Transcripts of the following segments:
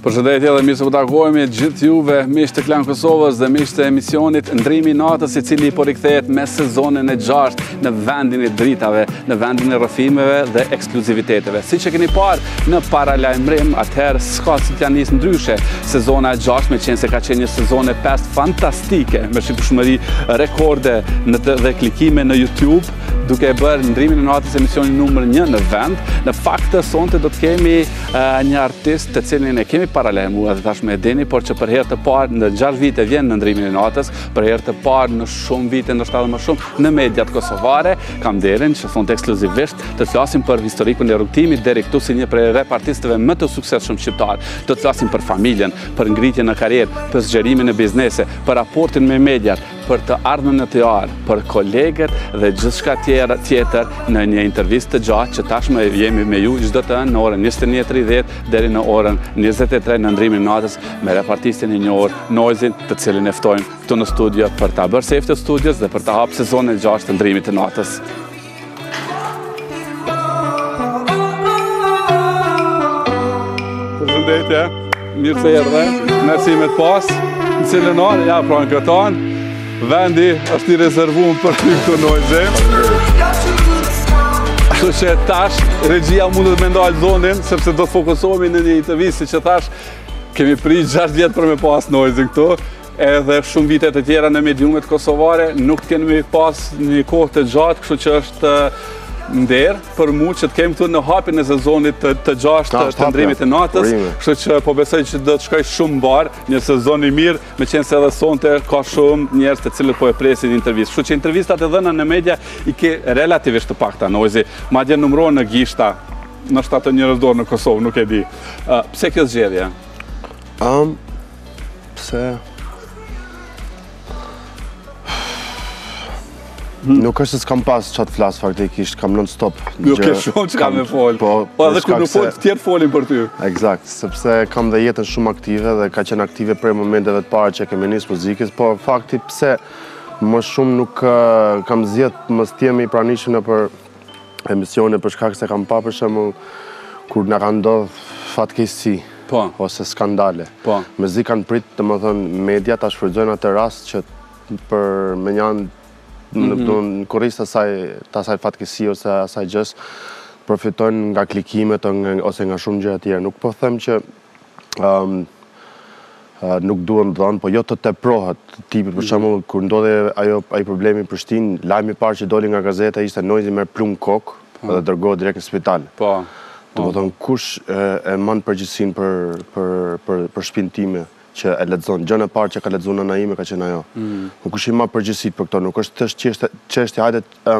Përshëndetje dhe mirë se po takohemi gjithë juve miq të Klan Kosovës dhe miq të emisionit Ndrimi i Natës i cili po rikthehet me sezonin e 6 në vendin e dritave, në vendin e rrëfimeve dhe ekskluziviteteve. Siç e keni parë në paralajmërim, atëherë s'ka si t'ja nisë ndryshe. Sezona e 6 me qenë se ka qenë një sezon e 5 fantastike me shikueshmëri rekorde dhe klikime në YouTube duke e bërë ndrimin e natës emisionin numër një në vend. Në fakt sonte do të kemi Një artist të cilin e kemi paralajmuar dhe tashmë e dini, por që për herë të parë në 6 vite vjen në ndrimin e natës, për herë të parë në shumë vite, ndoshta edhe më shumë, në mediat kosovare, kam nderin që sonte ekskluzivisht të flasim për historikun e rrugëtimit deri këtu si një prej rep artistëve më të suksesshëm shqiptarë, do të flasim për familjen, për ngritjen në karrierë, për zgjerimin e bizneseve, për raportin me mediat, për të ardhmen natyrisht, për kolegët dhe gjithçka tjetër në një intervistë të gjatë që tashmë jemi me ju çdo të hënë në orën 21.30 deri në orën 23 në ndrimin e natës me rep artistin e njohur Noizyn të cilin e ftojmë këtu në studio për t'ia bërë sefte studios dhe për ta hap sezonin e gjashtë të ndrimit të natës. Përshëndetje, mirë se erdhe, nder me t'pas, në cilën orë, ja pra në këtë anë, vendi është i rezervum për ty këtu Noizy. Kështu që tash, regjia mundet me ndal zonin, sepse do të fokusohemi në një intervistë siç e thashë, kemi prit 6 vjet për me pas Noizyn këtu, Edhe shumë vite të tjera në mediumet kosovare nuk të kemi pas një kohë të gjatë, kështu që është nder për mu që të kemi këtu në hapjen e sezonit të gjashtë të ndrimit të natës, kështu që po besoj që do të shkojë shumë mbarë një sezon i mirë, me qenë se edhe sonte ka shumë njerëz të cilët po e presin këtë intervistë. Kështu që intervistat e dhëna në media i ke relativisht të pakta Noizy, madje numërohen në gishta, ndoshta të njërës dorë në Kosovë, nuk e di. Pse kjo zgjedhje? Pse? Hmm. Nuk është se s'kam pas ça t'flas faktikisht, kam non stop. Jo, ke shumë çka me fol. Po, po edhe kur nuk fol, tjerët folin për ty. Eksakt, sepse kam dhe jetën shumë aktive dhe ka qenë aktive prej momenteve të para që kemi nis muzikës, po fakti pse më shumë nuk kam zgjedh mos të jem i pranishëm nëpër emisione për shkak se kam pa për shembull kur na kanë ndodh fatkeqësi, po, ose skandale. Po. Mezi kanë prit, domethënë, media ta shfrytëzojnë atë rast që për me një anë, mhm, në kurriz të asaj të asaj fatkeqësie ose asaj gjëje të përfitojnë nga klikimet ose nga shumë gjëra të tjera. Nuk po them që nuk duhen dhënë, po jo të teprohet tipit, për mhm. shembull kur ndodhi ajo ai problemi në Prishtinë, lajmi i parë që doli nga gazeta ishte Noizi merr plumb kokës po. dhe dërgohet direkt në spital. Po. Do me po. thënë kush e mban përgjegjësinë për për për për shpinë time që e lexon. Gjënë e parë që ka lexu nana ime ka qenë ajo. Mm. Nuk kush i mban përgjegjësitë për këto, nuk është thjesht çështje, çështje hajde të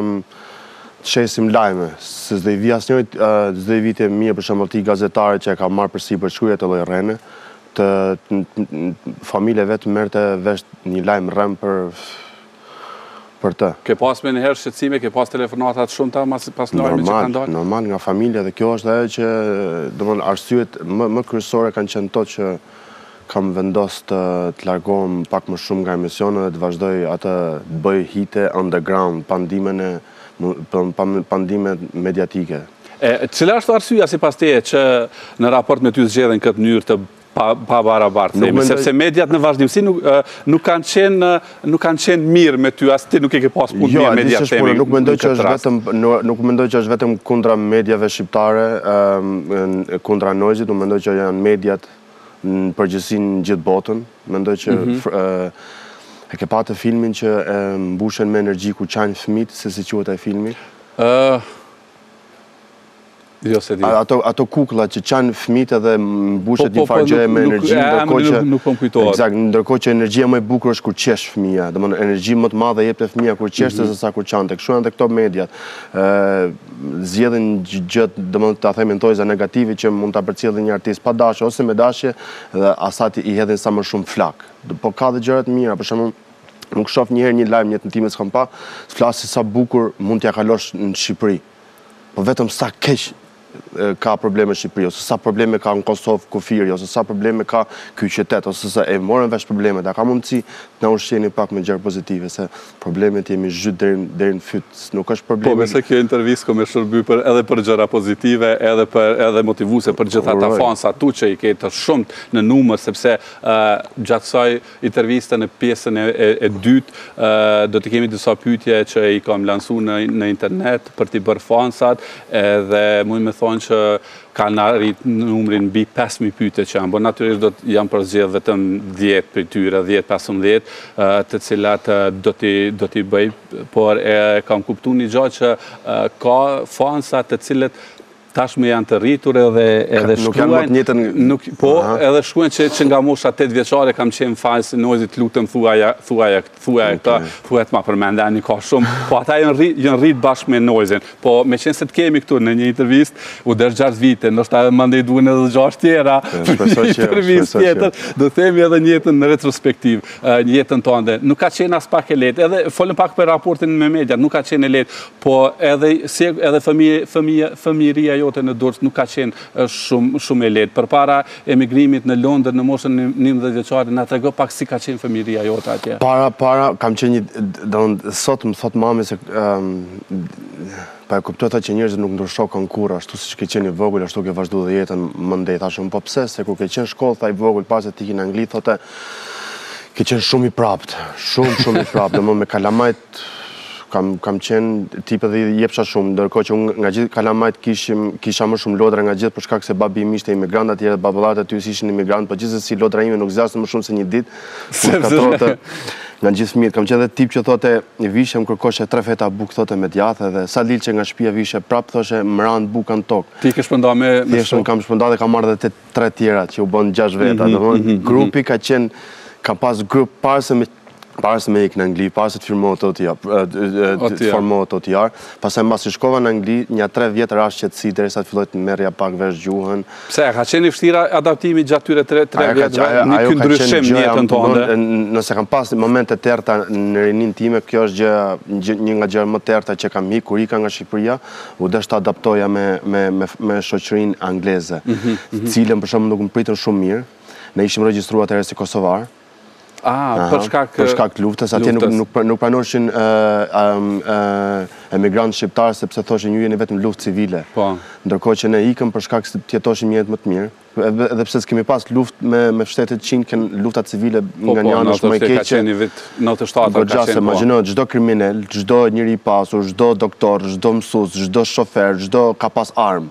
shesim lajme, se s'do i vi asnjërit, s'do i vinte mirë për shembull ti gazetare që e ka marrë përsipër shkruajtë lloj rrene, të familje vetë merrte vesh një lajm rrem për për të. Ke pas menjëherë shqetësime, ke pas telefonata të shumta pas lajmit që ka dalë? Normal, normal nga familja dhe kjo është ajo që, domethënë arsyet më kryesore kanë qenë këto që Kam vendos të të largohem pak më shumë nga emisione dhe të vazhdoj atë të të bëj hite underground pa ndihmën e pa ndihmë mediatike. E cila është arsyeja sipas teje që në raport me ty zgjedhin këtë mënyrë të pabarabartë, të themi, sepse mediat në vazhdimësi nuk kanë qenë nuk kanë qenë mirë me ty, as ti nuk i ke pasë punë me mediat, të themi, nuk mendoj që është vetëm nuk mendoj që është vetëm kundra mediave shqiptare, kundra Noizit, unë mendoj që janë mediat në përgjithësi në gjithë botën. Mendoj që mhm. e ke patë filmin që e mbushen me energji kur qajnë fëmijët, se si quhet ai filmi? Jo s'e di. Ato, ato kuklla që qajnë fëmijët edhe mbushet po, një po, po, farë gjëre me energji, ndërko që... Nuk po më kujtohet. Ekzakt, ndërkohë që energjia më e bukur është kur qesh fëmija. Domethënë energji më të madhe jepte fëmija kur qeshte, mm -hmm. se sa kur qante. Kshu janë dhe këto mediat. zgjedhin gjë, domethënë ta themi tojza negative që mund ta përcjellin një artist pa dashje ose me dashje dhe asaj i hedhin sa më shumë flakë. Po ka dhe gjëra të mira, për shembull, nuk shof një herë një lajm jetën time s'kam pa, flasë sa bukur mund t'ia kalosh në Shqipëri. Po vetëm sa keq ka probleme Shqipëri, ose sa probleme ka në Kosovë kufiri, ose sa probleme ka ky qytet, ose sa e morëm vesh problemet, a ka mundësi të na ushqeni pak me gjëra pozitive, se Problemet jemi zhyt deri deri në fyt, nuk është problem. Po besoj kjo intervistë ka me shërby për edhe për gjëra pozitive, edhe për edhe motivuese për gjithë ata fansa tu që i ke të shumtë në numër sepse gjatë kësaj interviste në pjesën e dytë do të kemi disa pyetje që i kam lansu në internet për t'i bërë fansat edhe muj me thonë që kanë arritë numrin mbi pesë mijë pyetje që janë bërë, natyrisht do të janë përzgjedhë vetëm dhjetë prej tyre, dhjetë, pesëmbëdhjetë, të cilat do t'i do t'i bëj, por e kam kuptu një gjë që ka fansa të cilët tashmë janë të rritur edhe edhe nuk janë më të njëjtën nuk po edhe shkruajnë që që nga mosha 8 vjeçare kam qenë fans i Noizit të lutem thuaja thuaja Thuaji këta, thuaj të m'i përmend një, ka shumë, po ata janë rrit bashkë me Noizyn, po meqenëse të kemi këtu në një intervistë, u desh gjashtë vite, ndoshta edhe më andej duhen edhe gjashtë tjera, për një intervistë tjetër, do të hyjmë edhe në jetën në retrospektivë, në jetën tënde, nuk ka qenë aspak e lehtë, edhe folën pak për raportin me media, nuk ka qenë e lehtë, po edhe, si edhe fëmijëria jote në Durrës, nuk ka qenë shumë e lehtë, përpara, emigrimit në Londër në moshën njëmbëdhjetë vjeçare na trego pak si ka qenë fëmijëria jote atje. Para para kam qenë një, sot më thot mami se po e kuptoj tha që njerëzit nuk ndryshokan kurrë ashtu siç ke qenë i vogël ashtu ke vazhduar dhe jetën më andej thashë po pse se kur ke qenë shkollë tha i vogël para se të ikje në Angli thotë ke qenë shumë i prapë shumë shumë i prapë domethënë me kalamajt kam kam qen tip edhe i jepsha shumë, ndërkohë që unë nga gjithë kalamajt kishim kisha më shumë lodra nga gjithë për shkak se babi im ishte imigrant atje dhe baballarët e tyre ishin imigrant, por gjithsesi lodrat e mia nuk zgjasnin më shumë se një ditë. Sepse thotë nga gjithë fëmijët kam qenë edhe tip që thotë vishe më kërkoshe tre feta bukë thotë me djathë dhe sa dilshe nga shtëpia vishe prap thoshe më ra buka në tokë. Ti ke shpërnda me me Thjesht unë kam shpërnda dhe kam marrë edhe te tre tjerat që u bënë gjashtë feta, domethënë grupi ka qenë ka pas grup para se me para se me ikë në Angli, para se të firmohet OTR, të formohet OTR, pasaj mbas që shkova në Angli, nja tre vjetë rashë në qetësi, derisa të filloja të merrja pak vesh gjuhën. Pse, a ka qenë i vështirë adaptimi gjatë tyre tre vjetë, një kaq ndryshim në jetën tënde? Nëse kam pas momente të errëta në rininë time, kjo është një nga gjërat më të errëta që kam hy, kur ika nga Shqipëria, u desh të adaptohesha me shoqërinë angleze, të cilën për shembull nuk më pritën shumë mirë, ne ishim regjistru atëherë si kosovar, Ah, për shkak për shkak të luftës, atje nuk nuk nuk pranoshin emigrantë shqiptarë sepse thoshin ju jeni vetëm luftë civile. Po. Ndërkohë që ne ikëm për shkak se të jetoshim një jetë më të mirë, edhe edhe pse s'kemi pas luftë me me shtetet fqinj kanë, lufta civile po, nga po, një anë është më e keqe. Në vit 97 ka qenë. Po, imagjino çdo kriminel, çdo njeri i pasur, çdo doktor, çdo mësues, çdo shofer, çdo ka pas armë.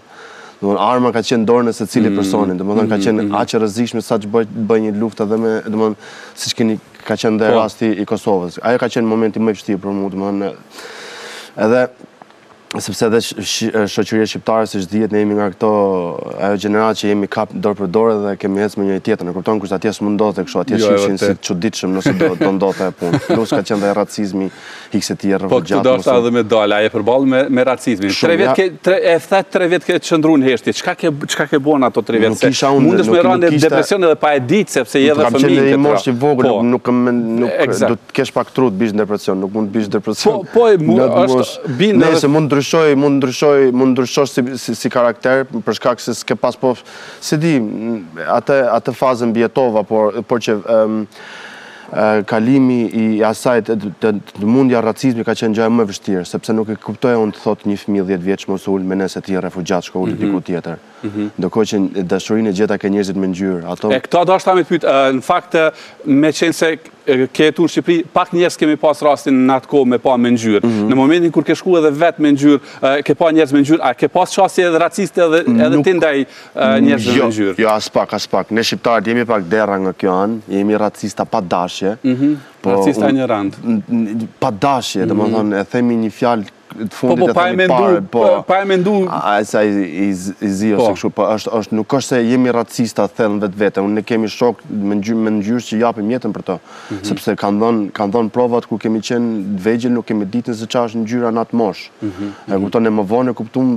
Domthon arma ka qenë në dorën e secilit mm, personi, domthon mm, ka qenë mm, aq e rrezikshme sa ç'bën, bën një luftë edhe me domthon siç keni ka qenë dhe po. rasti i Kosovës. Ai ka qenë momenti më i vështirë për mua, domthon edhe sepse edhe shoqëria shqiptare siç dihet ne jemi nga këto ajo gjeneratë që jemi kap dorë për dorë dhe kemi ecë me njëri tjetrën e kupton kurse atje s'mund ndodhte kështu atje jo, shifshin si çuditshëm nëse do të ndodhte apo jo, plus ka qenë dhe racizmi Hiq se të tjerë. Po këtu ndoshta edhe me dalë, a je përballë me, me racizmin. Tre vjetë ke, tre, e the tre vjetë ke qëndru në heshtje, çka ke, çka ke bo ato tre vjetë? Nuk isha unë, mundesh me ra në këso... depresion edhe pa e ditë, sepse je dhe fëmijë. Nuk kam qenë në moshë i vogël, po, nuk, nuk, nuk exact. do të kesh pak tru të biesh në depresion, nuk mund të biesh në depresion. Po, po e mu, është binë. Ne, se mund ndryshoj, mund ndryshoj, mund ndryshosh si, si, si karakter, për shkak se s'ke pas po, s'e di, atë, atë fazë e mbijetova, por, por që, um, Kalimi i asaj të, të, të mundja racizmi ka qenë gjëja më e vështirë, sepse nuk e kuptoja unë të thotë një fëmijë 10 vjeç mos u ul me ne se ti je refugjat shko ulu mm -hmm. diku tjetër. Mm -hmm. Ndërkohë që dashurinë e gjeta ke njerëzit me ngjyrë, ato E këta dashta me të pyet, në fakt me qenë se ke jetu në Shqipëri, pak njerëz kemi pas rastin në atë kohë me pa me ngjyrë. Mm -hmm. Në momentin kur ke shku edhe vet me ngjyrë, ke pa njerëz me ngjyrë, a ke pas qasje edhe raciste edhe mm, edhe ti ndaj njerëzve me ngjyrë. Jo, aspak, aspak. Ne shqiptarët jemi pak derra nga kjo anë, jemi racista pa dashje. Mhm, po, racista në rand. Pa dashje, domethënë mhm., e themi një fjalë të po, fundit po, e themi të parën. Po, po, pa e mendu... A, e sa i zi ose këshu, po, është, nuk është se jemi racista, thellë në vetvete, ne kemi shok me ngjyrë që japim jetën për to. Mhm. sepse kanë dhënë kanë dhënë provat kur kemi qenë të vegjël nuk kemi ditë se çfarë është ngjyra në atë moshë. Mhm. E kupton e më vonë e kuptuam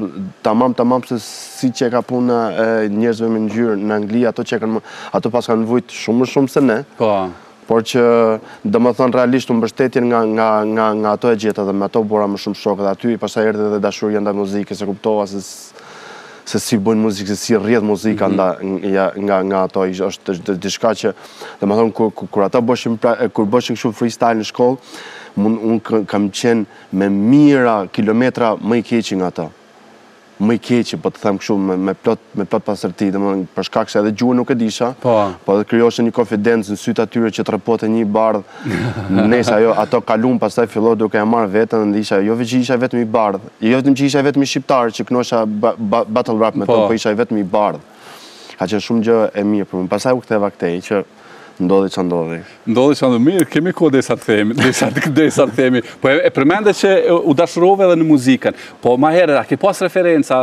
tamam tamam se si që e ka puna e njerëzve me ngjyrë në Angli ato që kanë ato pastaj kanë vujt shumë më shumë se ne. Po. Por që domethënë realisht mbështetjen nga, nga, nga, nga ato e gjeta dhe me ato bora më shumë shokë dhe aty pastaj erdhi dhe dashuria ndaj muzikës e kuptova se se si bëjnë muzikë, se si rrjedh muzika mhm. nga nga ato, është diçka që, domethënë, kur, kur ata bëshin, pra, kur bëshin këshu freestyle në shkollë, unë kam qenë me mijëra kilometra më i keqi nga ato. Më i keqi, po të them këshu, me, me plot, me plot pastërti, domethënë, për shkak se edhe gjuhën nuk e disha, po, po dhe krijoshe një konfidencë në sytë e atyre që të reponte një bardhë, Nejse ajo ato kalun pastaj fillova duke e marrë veten dhe isha jo që isha i vetmi i bardhë, jo vetëm që isha i vetmi shqiptar që knosha battle rap me to, po isha i vetmi i bardhë. Ka qenë shumë gjë e mirë për mua. Pastaj u ktheva këtej që ndodhi ça ndodhi. Ndodhi ça ndodhi, mirë, kemi kohë deri sa t'i themi, desa të desa të themi. Po e përmende që u dashurove edhe me muzikën. Po më herët a ke pas referenca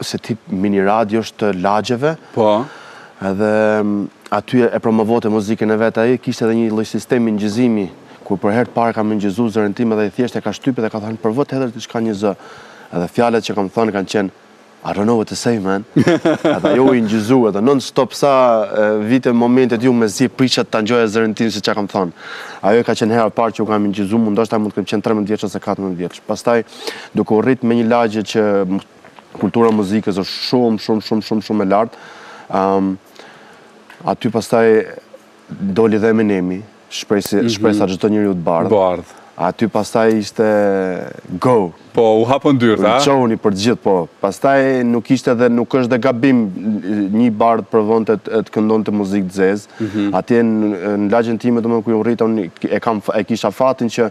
si tip mini radiosh të lagjeve. Po. Edhe mm, aty e promovonte muzikën e vet ai, kishte edhe një lloj sistemi inçizimi, kur për herë të parë kam inçizu zërin tim edhe ai thjesht e ka shtypë dhe ka thënë provo të hedhësh diçka në zë. Edhe fjalët që kam thënë kanë qenë I don't know what to say, man. Edhe ajo u inçizu edhe non stop sa e, vite në moment atë unë mezi prisha ta ngjoja zërin tim se çka kam thënë. Ajo ka qenë hera e parë që unë kam inçizu, ndoshta mund të kem qenë 13 vjeç ose 14 vjeç. Pastaj, duke u rrit në një lagje që kultura e muzikës është shumë, shumë, shumë, shumë, shumë e lartë, um, aty pastaj doli dhe Eminemi, shpresë, mm -hmm. shpresa e gjithë njeriut të bardhë. Bardhë. Aty pastaj ishte go. Po, u hapën dyert, a? Çohuni të gjithë, po. Pastaj nuk ishte dhe nuk është dhe gabim një i bardhë provonte të këndonte muzikë të zezë. Mm -hmm. Atje në, në lagjen time, domethënë ku jam rritë, e, kam, e kisha fatin që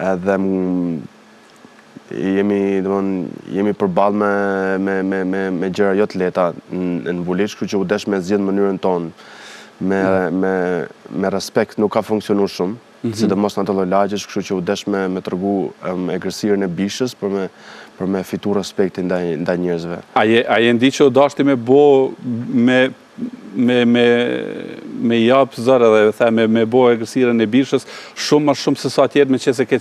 Edhe jemi, domthon, jemi përballë me me me me me gjëra jo të lehta në në Woolwich, kështu që u desh me zgjidh mënyrën tonë me me me respekt nuk ka funksionu shumë, mm -hmm. sidomos në ato lloj lagjesh, kështu që u desh me me tregu um, egërsirën e bishës për me për me fitu respektin ndaj ndaj njerëzve. A je a je ndi që u dashti me bo me me me me jap zor edhe me me bo egërsirën e bishës shumë më shumë se sa tjerët meqenëse ke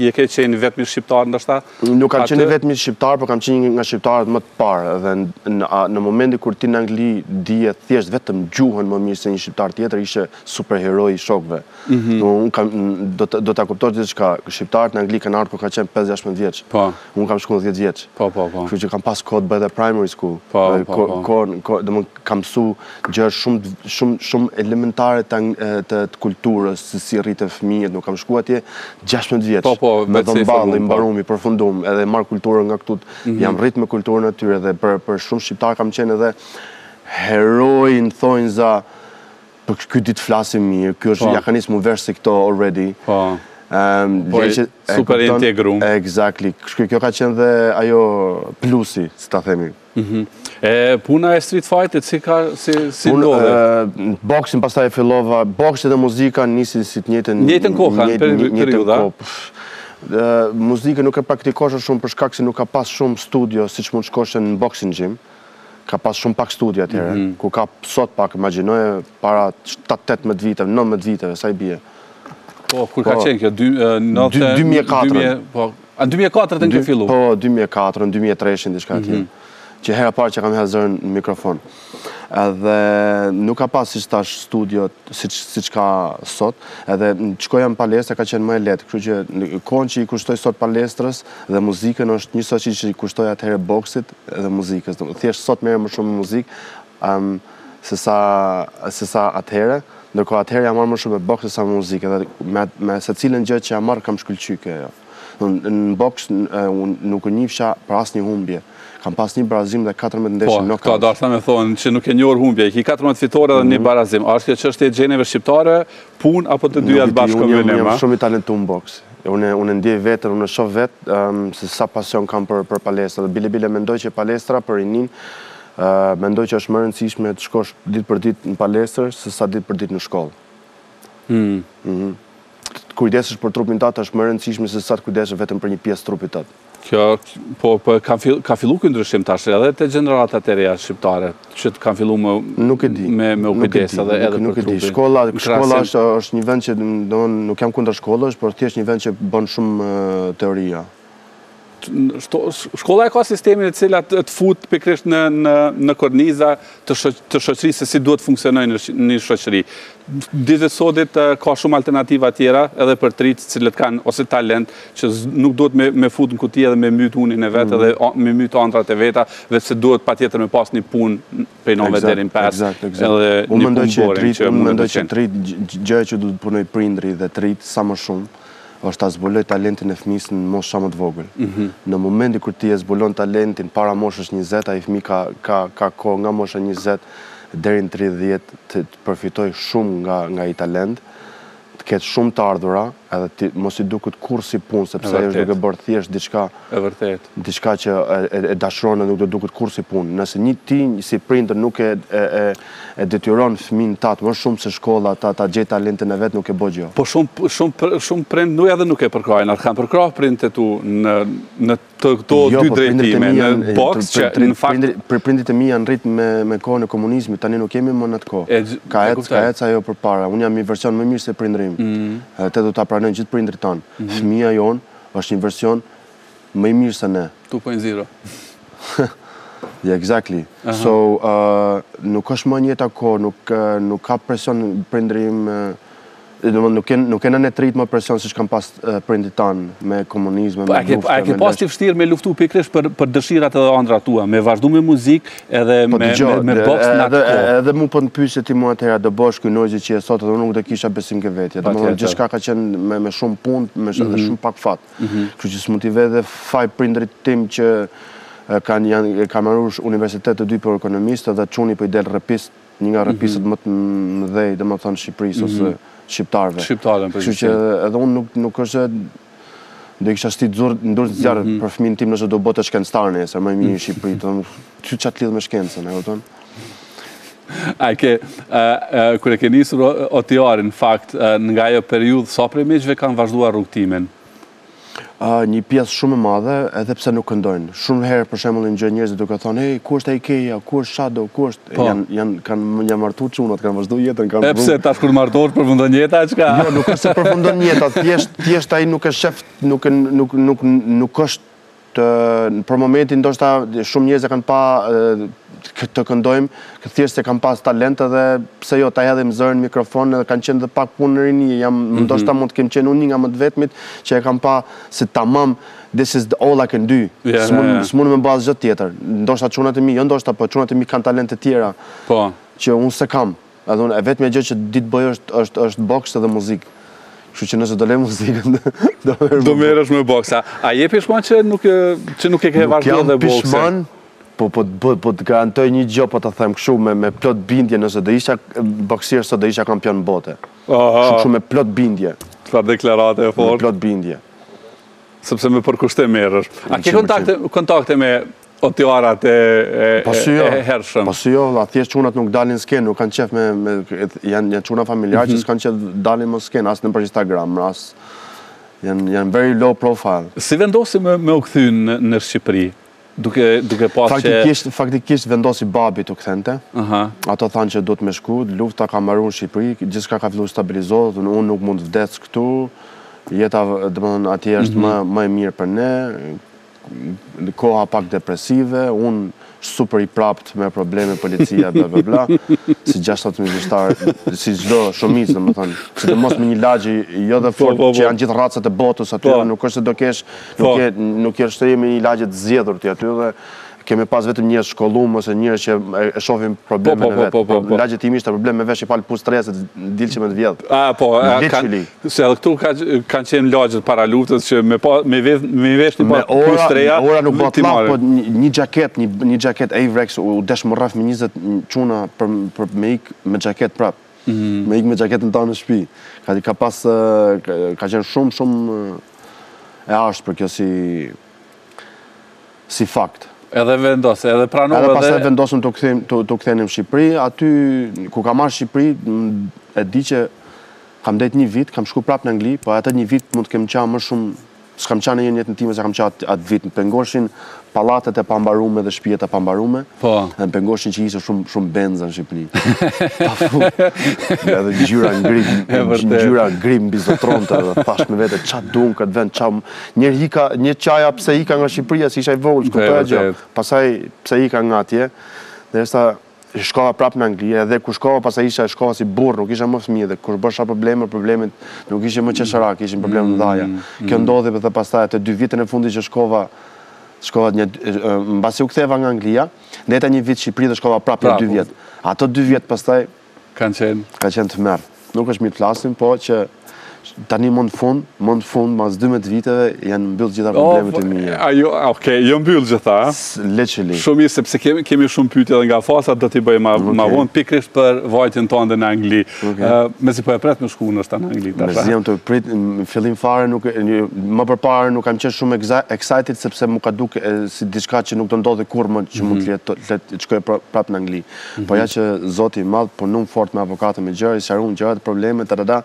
je ke qenë vetëm shqiptar ndoshta nuk kam qenë vetëm shqiptar por kam qenë nga shqiptarët më të parë dhe në, në momentin kur ti në Angli dije thjesht vetëm gjuhën më mirë se një shqiptar tjetër ishe superheroi i shokëve Mhm. Do un kam do të do ta kuptosh diçka, çka shqiptarët në Angli kanë ardhur kur kanë qenë 15-16 vjeç. Po. Un kam shkuar 10 vjeç. Po, po, po. Kështu që kam pas kohë të bëj edhe primary school. Po, po, po. Kohë, kohë, do më kam mësu gjëra shumë shumë shumë elementare të të, të kulturës, se si rriten fëmijët, nuk kam shkuar atje 16 vjeç. Po, po, me dhëmballë, po. i mbarum, i përfundum, edhe e marr kulturën nga këtu. Mhm. Jam rrit me kulturën e tyre dhe për për shumë shqiptarë kam qenë edhe hero në thonjëza Po ky di të flasë mirë, ky është po. ja ka nisë m'u vesh si këta already. Po. Ehm, po super integrum. Exactly. Kjo kjo ka qenë dhe ajo plusi, si ta themi. Mhm. E puna e Street Fight-it si ka si si ndodhi? Ëh, boxing pastaj e fillova, boxing dhe muzika nisin si të njëjtën njëjtën kohë kanë për një periudhë. Muzikën nuk e praktikoje shumë për shkak se nuk ka pas shumë studio siç mund të shkoje në boxing gym. Mhm. Ka pas shumë pak studio atëherë, mm -hmm. kur ka sot pak, imagjinoje para 17-18 viteve, 19 viteve, sa i bie. Po, kur po, ka qenë kjo? 2004. Po, a 2004 ti ke fillu? Po, 2004, në 2003, diçka tillë. Që herën e parë që kam hedh zërin në mikrofon. Edhe nuk ka pas siç tash studio, siç ka sot. Edhe në atë kohë palestra, ka qenë më e lehtë. Kështu që kohën që i kushtoj sot palestrës dhe muzikës është njësoj si i kushtoja atëherë boksit, dhe muzikës. Thjesht sot merrem më shumë me muzikë um, se sa se sa atëherë, ndërkohë atëherë jam marrë më shumë me boks se sa me muzikë dhe me, me secilën gjë që jam marrë kam shkëlqyer kjo. Jo. Në, në boks unë nuk njifsha asnjë humbje. Kam pas një barazim dhe 14 ndeshje po, knockout. Po, këtë deshta me thonë që nuk ke njohur humbje, i ki 14 fitore dhe mm -hmm. një mhm. barazim. A është kjo çështje e gjeneve shqiptare, punë apo të dyja bashkë kombinim? Unë jam shumë i talentuar në boks. Unë unë e ndjej veten, unë e shoh vet se sa pasion kam për për palestrën dhe bile bile mendoj që palestra për rininë ë mendoj që është më e rëndësishme të shkosh ditë për ditë në palestër se sa ditë për ditë në shkollë. Mm. Mm. Të kujdesesh për trupin tat është më e rëndësishme se sa të kujdesesh vetëm për një pjesë të trupit tat. Kjo, po, po ka, fill, ka fillu ky ndryshim tash edhe te gjeneratat e reja shqiptare, që të kanë fillu me, nuk e di, me, me u kujdes edhe, edhe nuk, për trupin. Nuk e di, shkolla, shkolla është, është një vend që, do, nuk jam kundër shkollës, por thjesht një vend që bën shumë teoria. Shkolla e ka sistemin e cila të fut pikërisht në, në, në korniza, të shoqërisë se si duhet të funksionojë një shoqëri. Ditët e sodit ka shumë alternativa tjera edhe për të rijtë të cilët kanë ose talent që nuk duhet me me fut në kuti edhe me myt unin e vet edhe me myt andrrat e veta dhe se duhet patjetër me pas një punë prej nëntë deri në pesë edhe një punë boring që mund të ndodhë. Unë mendoj që të rijtë, gjëja që duhet të punojë prindri dhe të rijtë sa më shumë është ta zbulojë talentin e fëmijës në moshë sa më të vogël. Mhm. Në momentin kur ti e zbulon talentin para moshës 20, ai fëmi ka ka ka kohë nga mosha 20 deri në 30 të përfitojë shumë nga nga ai talent, të ketë shumë të ardhura, edhe të mos i duket kurrë si punë, sepse ai është duke bërë thjesht diçka. E vërtetë. Diçka që e dashuron dhe nuk do të duket kurrë si punë. Nëse një ti si prindër nuk e e detyron fëmin tat më shumë se shkolla ta ta gjejë talentin e vet nuk e bo gjë. Po shumë shumë shumë prind nuk edhe nuk e përkrahin, a të kanë përkrah prindët e tu në në të këto jo, dy po, drejtime, në boks që në fakt por prindit e mi janë rrit me me kohën e komunizmit, tani nuk kemi më në atë kohë. Ka ec ka ec ajo përpara. Unë jam një version më i mirë se prindri im. Mm. Këtë do ta pranojnë gjithë prindërit tanë. Mm. Fëmija jonë është një version më i mirë se ne. 2.0. Yeah, exactly. So, nuk është më e njëjta kohë, nuk, nuk ka presion prindri im, domethënë nuk, nuk e kanë të rijtë më presion siç kanë pas prindit tanë me komunizëm, po, me luftë. A ke pas të vështirë me luftu pikërisht për, për dëshirat edhe andrrat tua, me vazhdu me muzikë edhe po, me, me, me boks në atë kohë? Edhe mu për po më pysje ti mua atëhera, do bëhesh ky Noizy që je sot, edhe nuk do kisha besim ke vetja. Domethënë gjithçka ka qenë me, me shumë punë, me shumë, mm -hmm. shumë pak fat. Mhm. Kështu që s'mund t'i vë dhe faj prindrit tim që kanë janë ka maru universitet të dy për ekonomistë dhe çuni po i del repist, një nga mhm. repistët më të mëdhej, domethënë Shqipërisë mhm. ose shqiptarëve. Shqiptarëve, po. Kështu që edhe unë nuk nuk është do kisha shti duart në zjarr për fëmin tim nëse do bëte shkencëtar nesër më i mirë në Shqipëri, domethënë ça, ça të lidh me shkencën, e kupton? A ke, kur e ke nisur OTR-in, në fakt, nga ajo periudhë, sa prej miqve kanë vazhduar rrugtimin? Një pjesë shumë e madhe, edhe pse nuk këndojnë. Shumë herë, për shembull, ndëgjoj njerëzit duke thonë, hej, ku është AK-ja, ku është Shadow, ku është... Po. Janë kanë janë martu çunat, kanë vazhdu jetën, kanë rrugë. E pse, tash kur martohet, përfundon jeta, çka? Jo, nuk është se përfundon jeta, thjesht, thjesht, a i nuk e shef, nuk, nuk, nuk, nuk është për momentin ndoshta shumë njerëz e kanë pa të këndojmë, thjesht se kanë pas talent edhe pse jo ta hedhim zërin n'mikrofon edhe kanë qenë dhe pak punë në rini, jam, mm-hmm. ndoshta mund të kem qenë unë nji nga më të vetmit që e kanë pa se tamam this is the all I can do. Yeah, s'mund yeah, yeah. s'mund me bo asgjë tjetër. Ndoshta çunat e mi, jo ndoshta, po çunat e mi kanë talente tjera. Po. Që unë s'i kam. Do me thënë, e vetmja gjë që di të bëj është është është boks edhe muzikë. Kështu që nëse do lë muzikën do merr. Do merresh me boksin. A je pishman që nuk që nuk e ke vazhduar me boksin? Nuk jam pishman, po po po po të garantoj një gjë po ta them kështu me me plot bindje nëse do isha boksier sot do isha kampion bote. Aha. Kështu me plot bindje. Sa deklaratë e fortë. Me plot bindje. Sepse me përkushtim merresh. A ke kontakte kontakte me O të varat e jo, hershëm. Pas jo, vlla, thjesht çunat nuk dalin n'skenë, nuk kanë qejf me, janë çuna familjarë që mhm. s'kanë qejf të dalin në skenë, as nëpër Instagram, as janë, janë very low profile. Si vendose me, me u kthy në, në Shqipëri, duke, duke pas që... Faktikisht, faktikisht vendosi babi të kthehemi, ata thanë që duhet me shku, lufta ka maru në Shqipëri, gjithçka ka fillu stabilizohet, unë nuk mund të vdes këtu, jeta, domethënë, atje është mhm. më, më e mirë për ne, koha pak depresive, unë super i prapt me probleme policia bla bla bla, si gjashtëmbëdhjetë vjeçarë, si çdo shumicë, domethënë, sidomos me një lagje, jo edhe aq, fort, po, po. që janë gjithë racët e botës aty, nuk është se do kesh, nuk, je, nuk është që jemi një lagje e zgjedhur aty dhe kemi pas vetëm njerëz shkollum ose njerëz që s'shohim probleme po, po, në po, vetë. Po, po, po, po. Lagjen time ishte problem me vesh i palë puçe të reja se dilshin me të vjedh. A po, a, ka, Se edhe këtu kanë qenë lagjet para luftës që me pa, me vesh, me vesh një palë puçe të reja. Me ora nuk po të them, po një xhaketë, një xhaketë Avirex, u desh me u rraf me njëzet çuna për me ikë me xhaketë prapë. Mhm. Me ikë me xhaketën tane në shpi. Ka pas, ka qenë shumë, shumë e ashpër kjo si, si fakt. Edhe vendose, edhe pranove dhe... Edhe pastaj vendosëm të ktheheshim n'Shqipëri, aty kur kam ardh n'Shqipëri, e di që Kam ndejt nji vit, kam shku prap n'Angli, po atë nji vit mund të kem qa më shumë, s'kam qa ndonjëherë n'jetën time sa kam qa atë vit, më pengoshin pallatet e pambarume dhe shpijet e pambarume, dhe më pengoshin që kishte shumë shumë benza n'Shqipëri. Pafund. Edhe ngjyra gri, ngjyra gri mbizotronte dhe thash me vete ça du unë n'këtë vend, ça Njerë ika, njerë qaja pse ika nga Shqipëria se isha i vogël, s'kuptoja gjë. Pastaj pse ika nga atje, derisa Shkova prapë në Angli, edhe kur shkova pastaj isha shkova si burrë, nuk isha më fëmijë dhe kur bësha probleme, problemet nuk ishin më qesharake, ishin probleme të mëdha. Mm, Kjo mm. ndodhi edhe pastaj atë dyvjeçin e fundit që shkova shkova, mbasi u ktheva nga Anglia, ndejta një vit në Shqipëri dhe shkova prapë për dy vjet. Ato dy vjet pastaj kanë qenë kanë qenë tmerr. Nuk është mirë të flasim, po që tani më në fund, më në fund, mas 12 viteve, janë mbyllë gjitha problemet e mija. Ah jo, oke, jo mbyllë gjitha. Leqëli. Shumë mirë, sepse kemi shumë pytje dhe nga fansat, do t'i bëjmë ma vonë, pikrisht për vajtjen tënde në Angli. Mezi po e pret me shku tash në Angli. Mezi jam tu prit, në fillim fare, më përpara nuk kam qenë shumë excited, sepse m'u ka dukë si diçka që nuk do ndodhë kurrë më që mund të, le të shkoj prap në Angli. Po ja që zoti i madh punum fort me avokatë me gjëra, i sqaruam gjërat, problemet, ta ta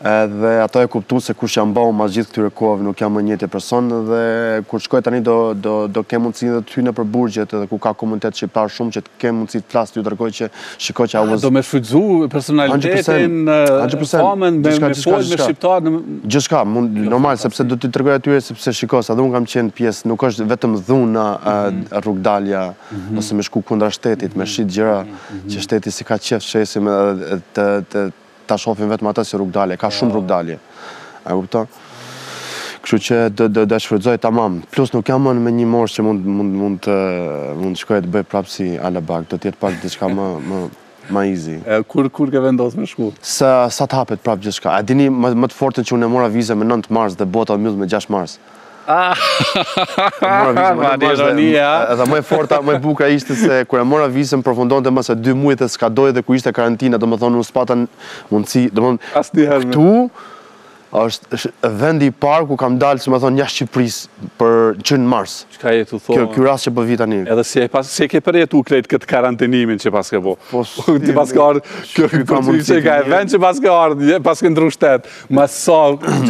dhe ato e kuptuan se kush jam ba unë mas gjithë këtyre kohëve nuk jam më i njëjti person dhe kur shkoj tani do, do, do kem mundësi dhe të hyj nëpër burgjet edhe ku ka komunitet shqiptar shumë që të kem mundësi të flas t'ju tregoj që shiko që avuz... Do me shfrytëzu personalitetin, famën, me, me folë me shqiptar... Në... Gjithçka, mund, jo, normal, sepse do t'i tregoj atyre sepse shiko, se dhe unë kam qenë pjesë, nuk është vetëm dhuna mm -hmm. rrugëdalja ose me shku kundra shtetit, me shit gjëra që shteti s'i ka qef të shesim edhe të, të, ta shofim vetëm atë si rrugëdalje, ka shumë rrugëdalje. A kupton? Kështu që do do do shfrytëzoj tamam. Plus nuk jam më në një moshë që mund mund mund të mund të shkoj të bëj prapë si halabak, do të jetë pak diçka më më ma easy. E, kur, kur ke vendosë me shku? Sa, sa të hapet prapë gjithçka. A dini më, më të fortën që unë e mora vizën me 9 mars dhe bota u mbyll me 6 mars. Ah, mora vizën me 9 mars dhe, edhe më e forta, më e bukra ishte se kur e mora vizën më përfundonte mas 2 muj dhe skadoi dhe kur ishte karantina, domethënë unë s'pata mundësi, domethënë, këtu, Është vendi i parë ku kam dalë, si me thënë, jashtë Shqipërisë për që në mars. Çka je tu thonë? Ky rast që po vij tani. Edhe si e pas, si e ke përjetu krejt këtë karantinimin që pas ke po? Po, si... Ti paske ardhë, kjo e ka mundë që ka e vend që paske ardhë, paske ndrru shtet, ma sa...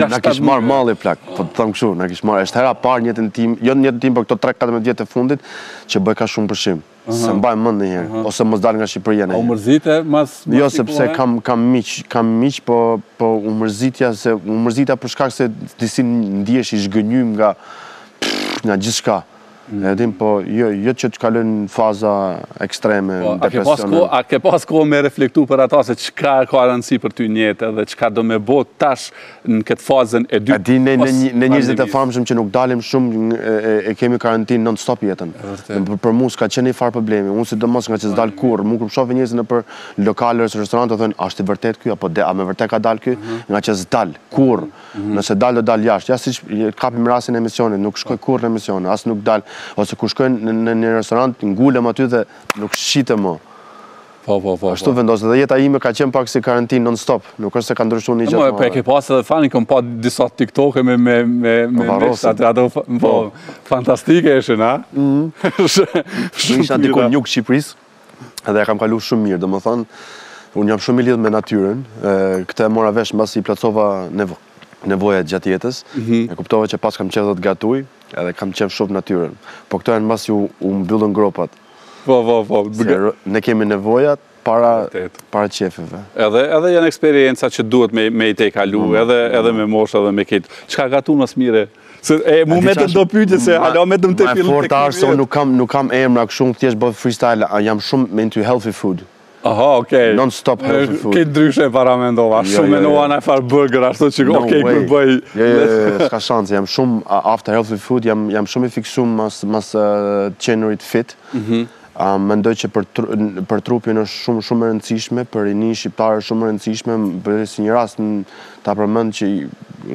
Na kish marrë malli plak, po të them këshu, na kish marrë, është hera e parë n'jetën time, jo n'jetën time, po këto 13-14 vjetë e fundit, që bëj kaq shumë pushim. S'e mbaj mend një herë, ose mos dalë nga Shqipëria një herë. A u mërzite në masë? Jo, sepse kam, kam miq, kam miq, po, po u mërzita, se u mërzita për shkak se disi ndihesh i zhgënjyem nga, nga gjithçka. Mm. E di, po, jo, jo që të kalojnë faza ekstreme, po, a ke pas kohë, a ke pas kohë me reflektu për ata se çka ka rëndësi për ty n'jetë dhe çka do me bo tash në këtë fazën e dytë. A di ne njerëzit e famshëm që nuk dalim shumë e kemi karantinë non stop jetën. Për mua s'ka qenë një farë problemi. Unë sidomos ngaqë s'dal kurrë, mu kur shoh njerëzit nëpër lokale ose restorante thonë, "A është i vërtetë ky apo a me vërtet ka dalë ky?" Mhm. Ngaqë s'dal kurrë. Mhm. Nëse dal do dal jashtë. Ja si, të kapim rastin e emisionit, nuk shkoj kurrë në emision, as nuk dal ose kur shkoj në një restorant ngulem aty dhe nuk shqitem më. Po, po, po. Ashtu po. vendos, dhe jeta ime ka qenë pak si karantin non-stop, nuk është se ka ndryshu një gjë më... Po, e ke pasë edhe fani, kem pa disa TikTok e me... me... me... me... me... Po, fantastike është, na? Mhm. Shumë isha diku n'jug Shqipëris, edhe e kam kalu shumë mirë, domethënë, unë jam shumë i lidhë me natyrën, këtë e mora vesh mbasi i plotsova nevojat gjatë jetës, mhm. e kuptova që pas kam qejf dhe të gatuj, edhe kam qejf shumë natyrën. Po këto janë mbasi u mbyllën gropat, Po, po, po. Se ne kemi nevojat para para qejfeve. Edhe edhe janë eksperienca që duhet me me i tejkalu, mm, edhe mm. edhe me moshë edhe me këtë. Çka gatun ma s'miri? Se e mu me të do pyetje se hala me të të fillim. Ma fort se nuk kam nuk kam emra kështu, thjesht bëj freestyle, jam shumë into healthy food. Aha, okej. Non stop healthy food. Këtë dryshe e para me ndova. Jo, shumë jo, jo. në e farë burger, ashtu që no okej, kërë bëj. Jo, jo, jo, s'ka shans. Jam shumë after healthy food, jam, jam shumë i fiksu mas, mas uh, qenurit fit. Mm -hmm. uh, mendoj që për, tru, për trupin është shumë, shumë e rëndësishme, për rininë shqiptare është shumë rëndësishme, për si një rast në, Ta përmend që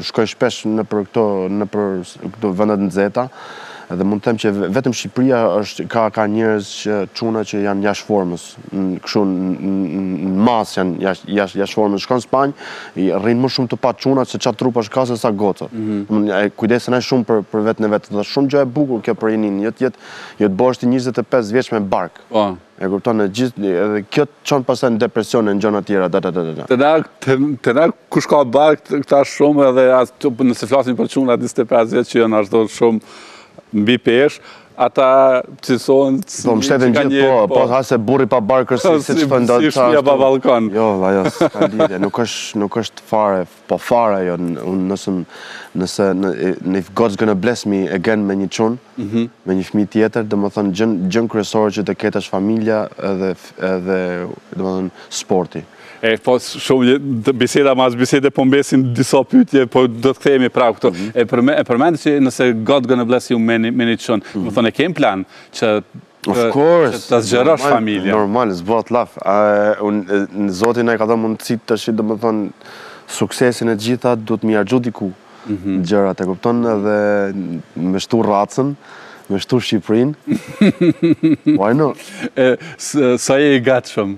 shkoj shpesh nëpër këto nëpër këto vende të nxehta dhe mund të them që vetëm Shqipëria është ka ka njerëz që çuna që janë jashtë formës, kështu në masë janë jashtë jashtë jashtë formës. Shkon në Spanjë, rrin më shumë tu pa çuna se ça trupash kan se sa goca. Mm -hmm. Kujdesen aq shumë për për veten e vet. Dhe është shumë gjë e bukur kjo për rininë, jo të jetë jo të bësh ti 25 vjeç me bark. Po. E kupton e gjithë edhe kjo të çon pastaj në depresione në gjëra të tjera da da da da. Te na te na kush ka bark këta shumë edhe atë nëse flasim për çuna 25 vjeç që janë ashtu shumë mbi peshë, ata cilësohen si po mbështeten gjithë po, po po ha se burri pa bark është si si ça thonë si shpia pa ballkon jo ajo s'ka lidhje nuk është nuk është fare Po fare jo, unë nëse, nëse, if God's gonna bless me again me një çun, mhm. me një fmi tjetër, domethënë, gjën, gjën kryesore që të ketë është familja edhe, edhe domethënë, sporti. E, po, shumë, biseda mas bisede, po mbesin disa pytje, po do të kthejemi prap te to. Mhm. E, përme, e përmendë që nëse God's gonna bless you me, me një çun, mhm. domethënë, e ke n'plan që Of course. Ta zgjerosh familjen. Normal, s'bohet llaf. Zoti t'i ka dhënë mundësit të gjitha domethënë suksesin e të gjitha duhet me ia gju diku mhm. gjërat e kupton dhe me shtu racën me shtu Shqiprin why not sa je i gatshëm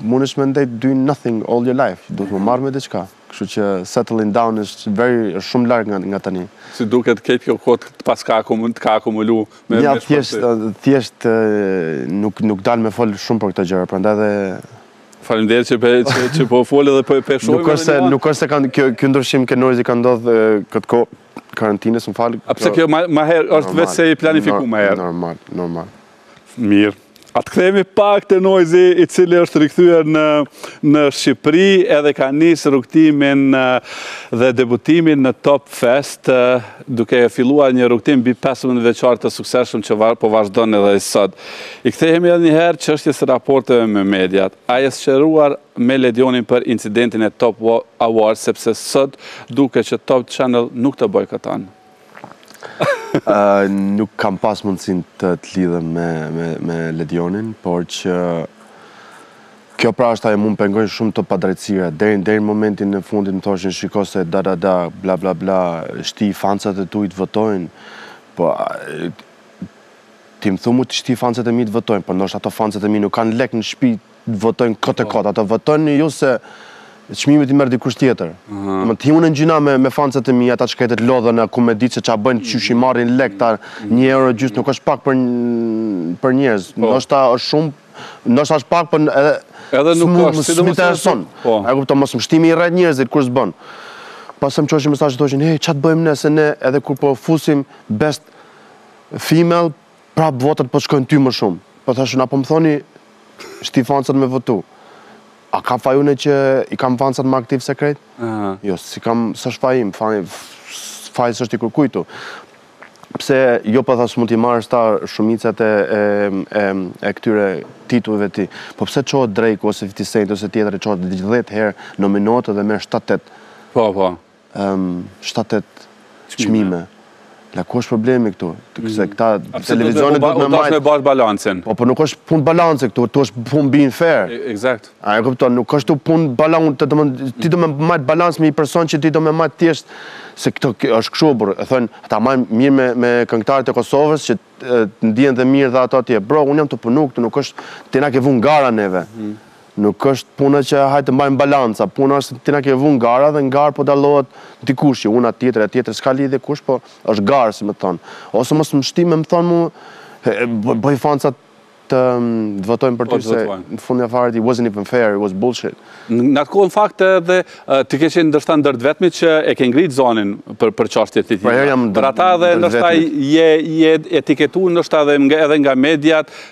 Mundesh me ndejt doing nothing all your life, duhet m'u marrë me diçka. Kështu që settling down është very, është shumë larg nga, nga tani. Si duket krejt kjo kohë të paska akumul, të ka akumulu me Ja, thjesht, thjesht nuk, nuk dal me fol shumë për këto gjëra, prandaj dhe Faleminderit që po, që, që po fol dhe po e vlerësojmë. Nuk është se nuk është se krejt kjo ky ndryshim ke Noizy ka ndodh këtë kohë karantinës, më fal. A pse kjo më herë është veçse i planifikuar më herë. Normal, normal. Mirë. A të kthehemi pak te Noizi, i cili është rikthyer në Shqipëri edhe ka nis rrugtimin dhe debutimin në Top Fest, duke filluar një rrugtim mbi 15 vjeçar të suksesshëm që po vazhdon edhe sot. I kthehemi edhe një herë çështjes së raporteve me mediat. A je sqaruar me Ledionin për incidentin e Top Awards sepse sot duket që Top Channel nuk të bojkoton. Nuk kam pas mundësin të të lidhem me, me, me Ledionin, por që kjo pra është ajo mu m'pengojnë shumë të padrejtësira. Deri, deri në momentin e fundit më thoshin shiko se da da da, bla bla bla, shti fansat e tuj t'votojnë, po ti më thu mu të shti fansat e mi të votojnë, po ndoshta ato fansat e mi nuk kanë lek në shpi të votojnë kot e kot, po. ato votojnë jo se çmimet i merr dikush tjetër. Më shti mu në gjynah me, me fansat e mi, ata që këtë lodhen, ku me ditë se ça bëjnë, që t'i marrin lekt, a një euro gjysë, nuk është pak për, për njerëz. Po. Ndoshta është shumë, ndoshta është pak për edhe... Edhe nuk s'mu, është, si dhe më të nësëm. Po. A kupto, mos më shti me i rrejt njerëzit, kur s'bën. Pasëm që është mesazh që të qënë, hej, ça të bëjmë ne, se ne, edhe kur po fusim best female, Prap votat po të shkojnë ty më shumë. Po thashë na po më thoni shti fansat me votu. A ka faj une që i kam fansat më aktiv se krejt? Jo, s'kam, s'është faj im, faj, faj s'është i kërkujt. Pse jo po tha s'mund t'i marrësh ta shumicat e, e, e, e këtyre titujve ti. Po pse çohet Drake ose 50 Cent ose tjetër e çohet 10 herë nominated dhe merr 7-8. Po, po. shtatë tetë çmime. Vlla ku është problemi këtu? Se mm. këta televizionet duhet me majtë. Duhet me mbajt balancin. Po, po nuk është punë balanci këtu, tu është punë being fair. E, exact. A e kupton, nuk është tu punë balanci, domethënë, ti do me majtë balancë me i person që ti do me majtë thjesht, se këto është kështu për me thënë, ta majmë mirë me, me këngtarët e Kosovës, që të ndihen dhe mirë dhe ato atje. Bro, unë jam tu punu këtu, nuk është, ti na ke vu n'gara neve. Mm. Nuk është puna që hajde të mbajmë balanca, puna është se ti na ke vu n'gara dhe n'garë po dallohet dikush, jo unë a tjetri a tjetri, s'ka lidhje kush po është garë si me të thonë. Ose mos më shti me më thonë mu bëj fancat të votojnë për ty se në fundin e farit it wasn't even fair, it was bullshit. N'atë kohë n'fakt edhe ti ke qenë ndoshta ndër të vetmit që e ke ngrit zonin për çashtje të tilla. Për ata edhe ndoshta je etiketu ndoshta edhe nga mediat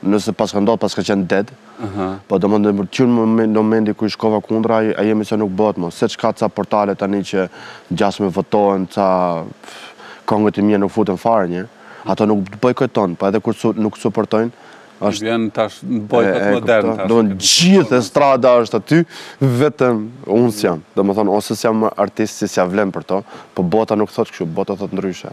Nëse paska ndodhë, paska qenë dead. Po domethënë që në momenti ku i shkova kundra, ai emision nuk bëhet më. Se ça, ka ca portale tani që gjasme votohen, ca kongët e mija nuk futen fare. Ato nuk të bojkotojnë, po edhe kur nuk të supportojnë. Ashtë vjen tash një bojkot modern. Domethënë gjithë estrada është aty, vetëm unë s'jam. Domethonë, ose s'jam artist, si s'ja vlej për to, po bota nuk thotë kshu, bota thotë ndryshe.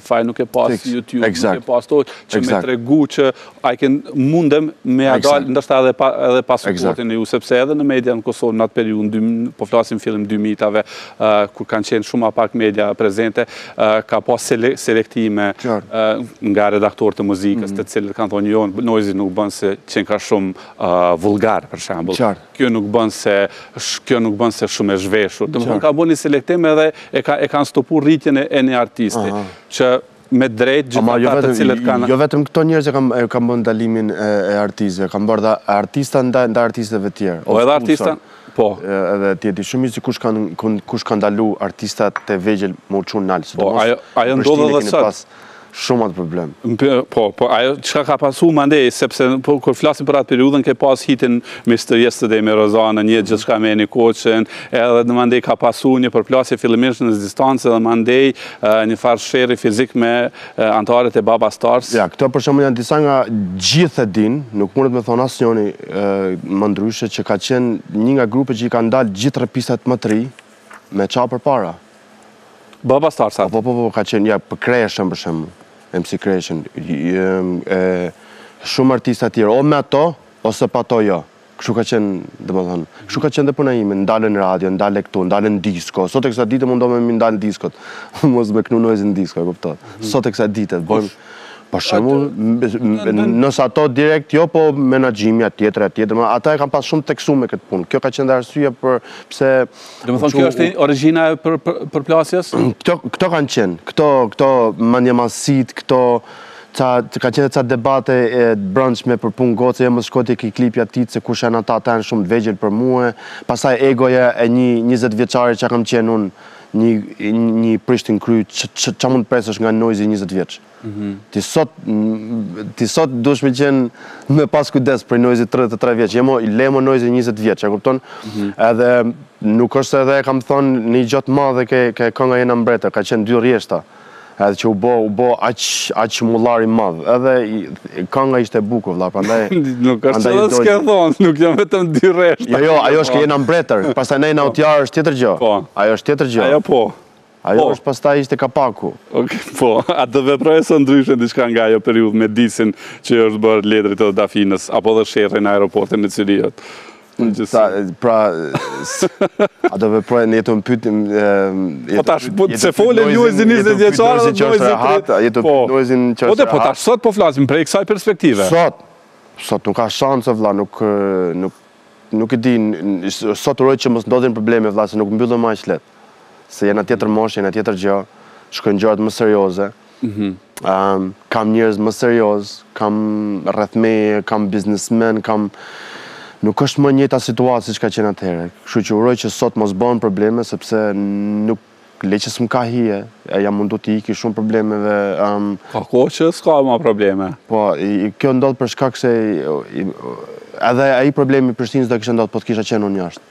Spotify, nuk ke pas YouTube, nuk ke pas ato që, që me tregu që ai ka, mundem me ja dalë, ndoshta edhe pa, edhe pa supportin e juj, sepse edhe në media në Kosovë, në atë periudhë, po flasim fillim 2000-tave, kur kanë qenë shumë ma pak media prezente, ka pas selektime nga redaktorë të muzikës, mhm. të cilët kanë thonë, jo, Noizy nuk bën se qenka shumë vulgar, për shambull. Qarë. kjo nuk bën se kjo nuk bën se shumë e zhveshur. Domethënë ka bën një selektim edhe e ka e kanë stopu rritjen e një artisti që me të drejtë gjithë ata jo të cilët kanë Jo vetëm këto njerëz e kanë e kanë bën ndalimin e, e artistëve, kanë bërë dhe artista ndaj ndaj artistëve të tjerë. Po edhe artista, po. Edhe ti e di shumë mirë kush kanë kush kanë ndalu artistat e vegjël me u çu nalt. Po ajo ajo ndodh edhe sot. Shumë atë problem. Po, po, ajo çka ka pasu mandej, sepse po, kur flasim për atë periudën, ke pas hitin Mr. Yesterday me Rozanën, Gjithçka me Eni Koçin, edhe mandej ka pasu një përplasje fillimisht në distancë dhe mandej një farë sherri fizik me anëtarët e Baba Stars. Ja, këto për shembull janë disa nga gjithë e din, nuk mundet me thonë asnjoni më ndryshe që ka qenë një nga grupet që i ka ndalë gjithë repistat më të ri me ça përpara. Baba Starsat. Po po po, po ka qenë ja për Kreshën për shembull. MC Kreshën. Shumë artista të tjerë, o me ato ose pa to jo. Kështu ka qenë, domethënë, kështu ka qenë dhe puna ime, ndale në radio, ndale këtu, ndale në disko. Sot e kësaj dite mundohen me m'i ndal diskot. Mos me knu Noizy në disko, e kupton. Mhm. Sot e kësaj dite e bëjnë. Për shembull, nëse ato direkt jo, po menaxhimi e tjetër e tjetër, ata e kanë pas shumë të fiksume me këtë punë. Kjo ka qenë dhe arsyeja për pse Domethënë, kjo është origjina e përplasjes? Këto kanë qenë, këto maniamasit, këto ka qenë dhe ca debate të brendshme për punë goce, jo mos shko ti ke klipi i atij, se kush janë ata, ata janë shumë të vegjël për mu, pastaj egoja e një 20 vjeçari që kam qenë unë, në Prishtinë krejt, ça mund të presësh nga Noizy 20 vjeç? Mhm. Ti sot ti sot duhesh me qenë me pas kujdes për Noizy 33 vjeç. Lëre mo, lëre mo Noizy 20 vjeç, e kupton? Mm -hmm. Edhe nuk është edhe e kam thonë një gjë të madhe ke ke kënga jena mbretër, ka qenë dy rreshta. Edhe që u bo, u bo aq aq mullari i madh. Edhe kënga ishte e bukur vëlla, prandaj nuk është se do të thon, nuk janë vetëm dy rreshta. Jo, jo, ajo është ke jena mbretër. Pastaj Nena Luftar është tjetër gjë. Po. Ajo është tjetër gjë. Ajo po. Ajo po. Pastaj ishte kapaku. Ok, po, a do veproje sot ndryshe në diçka nga ajo periudhë me disin që i është bërë Ledrit edhe Dafinës, apo dhe sherrin në aeroportin e Cyrihut? Pra, a do veproje... je tu pytën... Po tash, po s'e fole Noizyn njëzet vjeçar, je tu pyt Noizyn njëzet vjeçar, po dhe po tash sot po flasim prej kësaj perspektive. Sot, sot nuk ka shans vlla, nuk... Nuk e di, sot uroj që mos ndodhin probleme vëlla se nuk mbyllen ma aq lehtë. Se jena tjetër moshë, jena tjetër gja, shkojnë gjërat më serioze. Mhm. Ëm kam njerëz më serioz, kam rreth meje, kam biznesmenë, kam nuk është më njëta situatë siç ka qenë atëherë. Kështu që uroj që sot mos bahen probleme sepse nuk Le që s'më ka hije, e jam mundu t'i iki shumë problemeve. Ka kohë që s'ka ma probleme. Po, kjo ndodh për shkak se edhe ai problemi i Prishtinës s'do kishte ndodh po t'kisha qenë unë jashtë.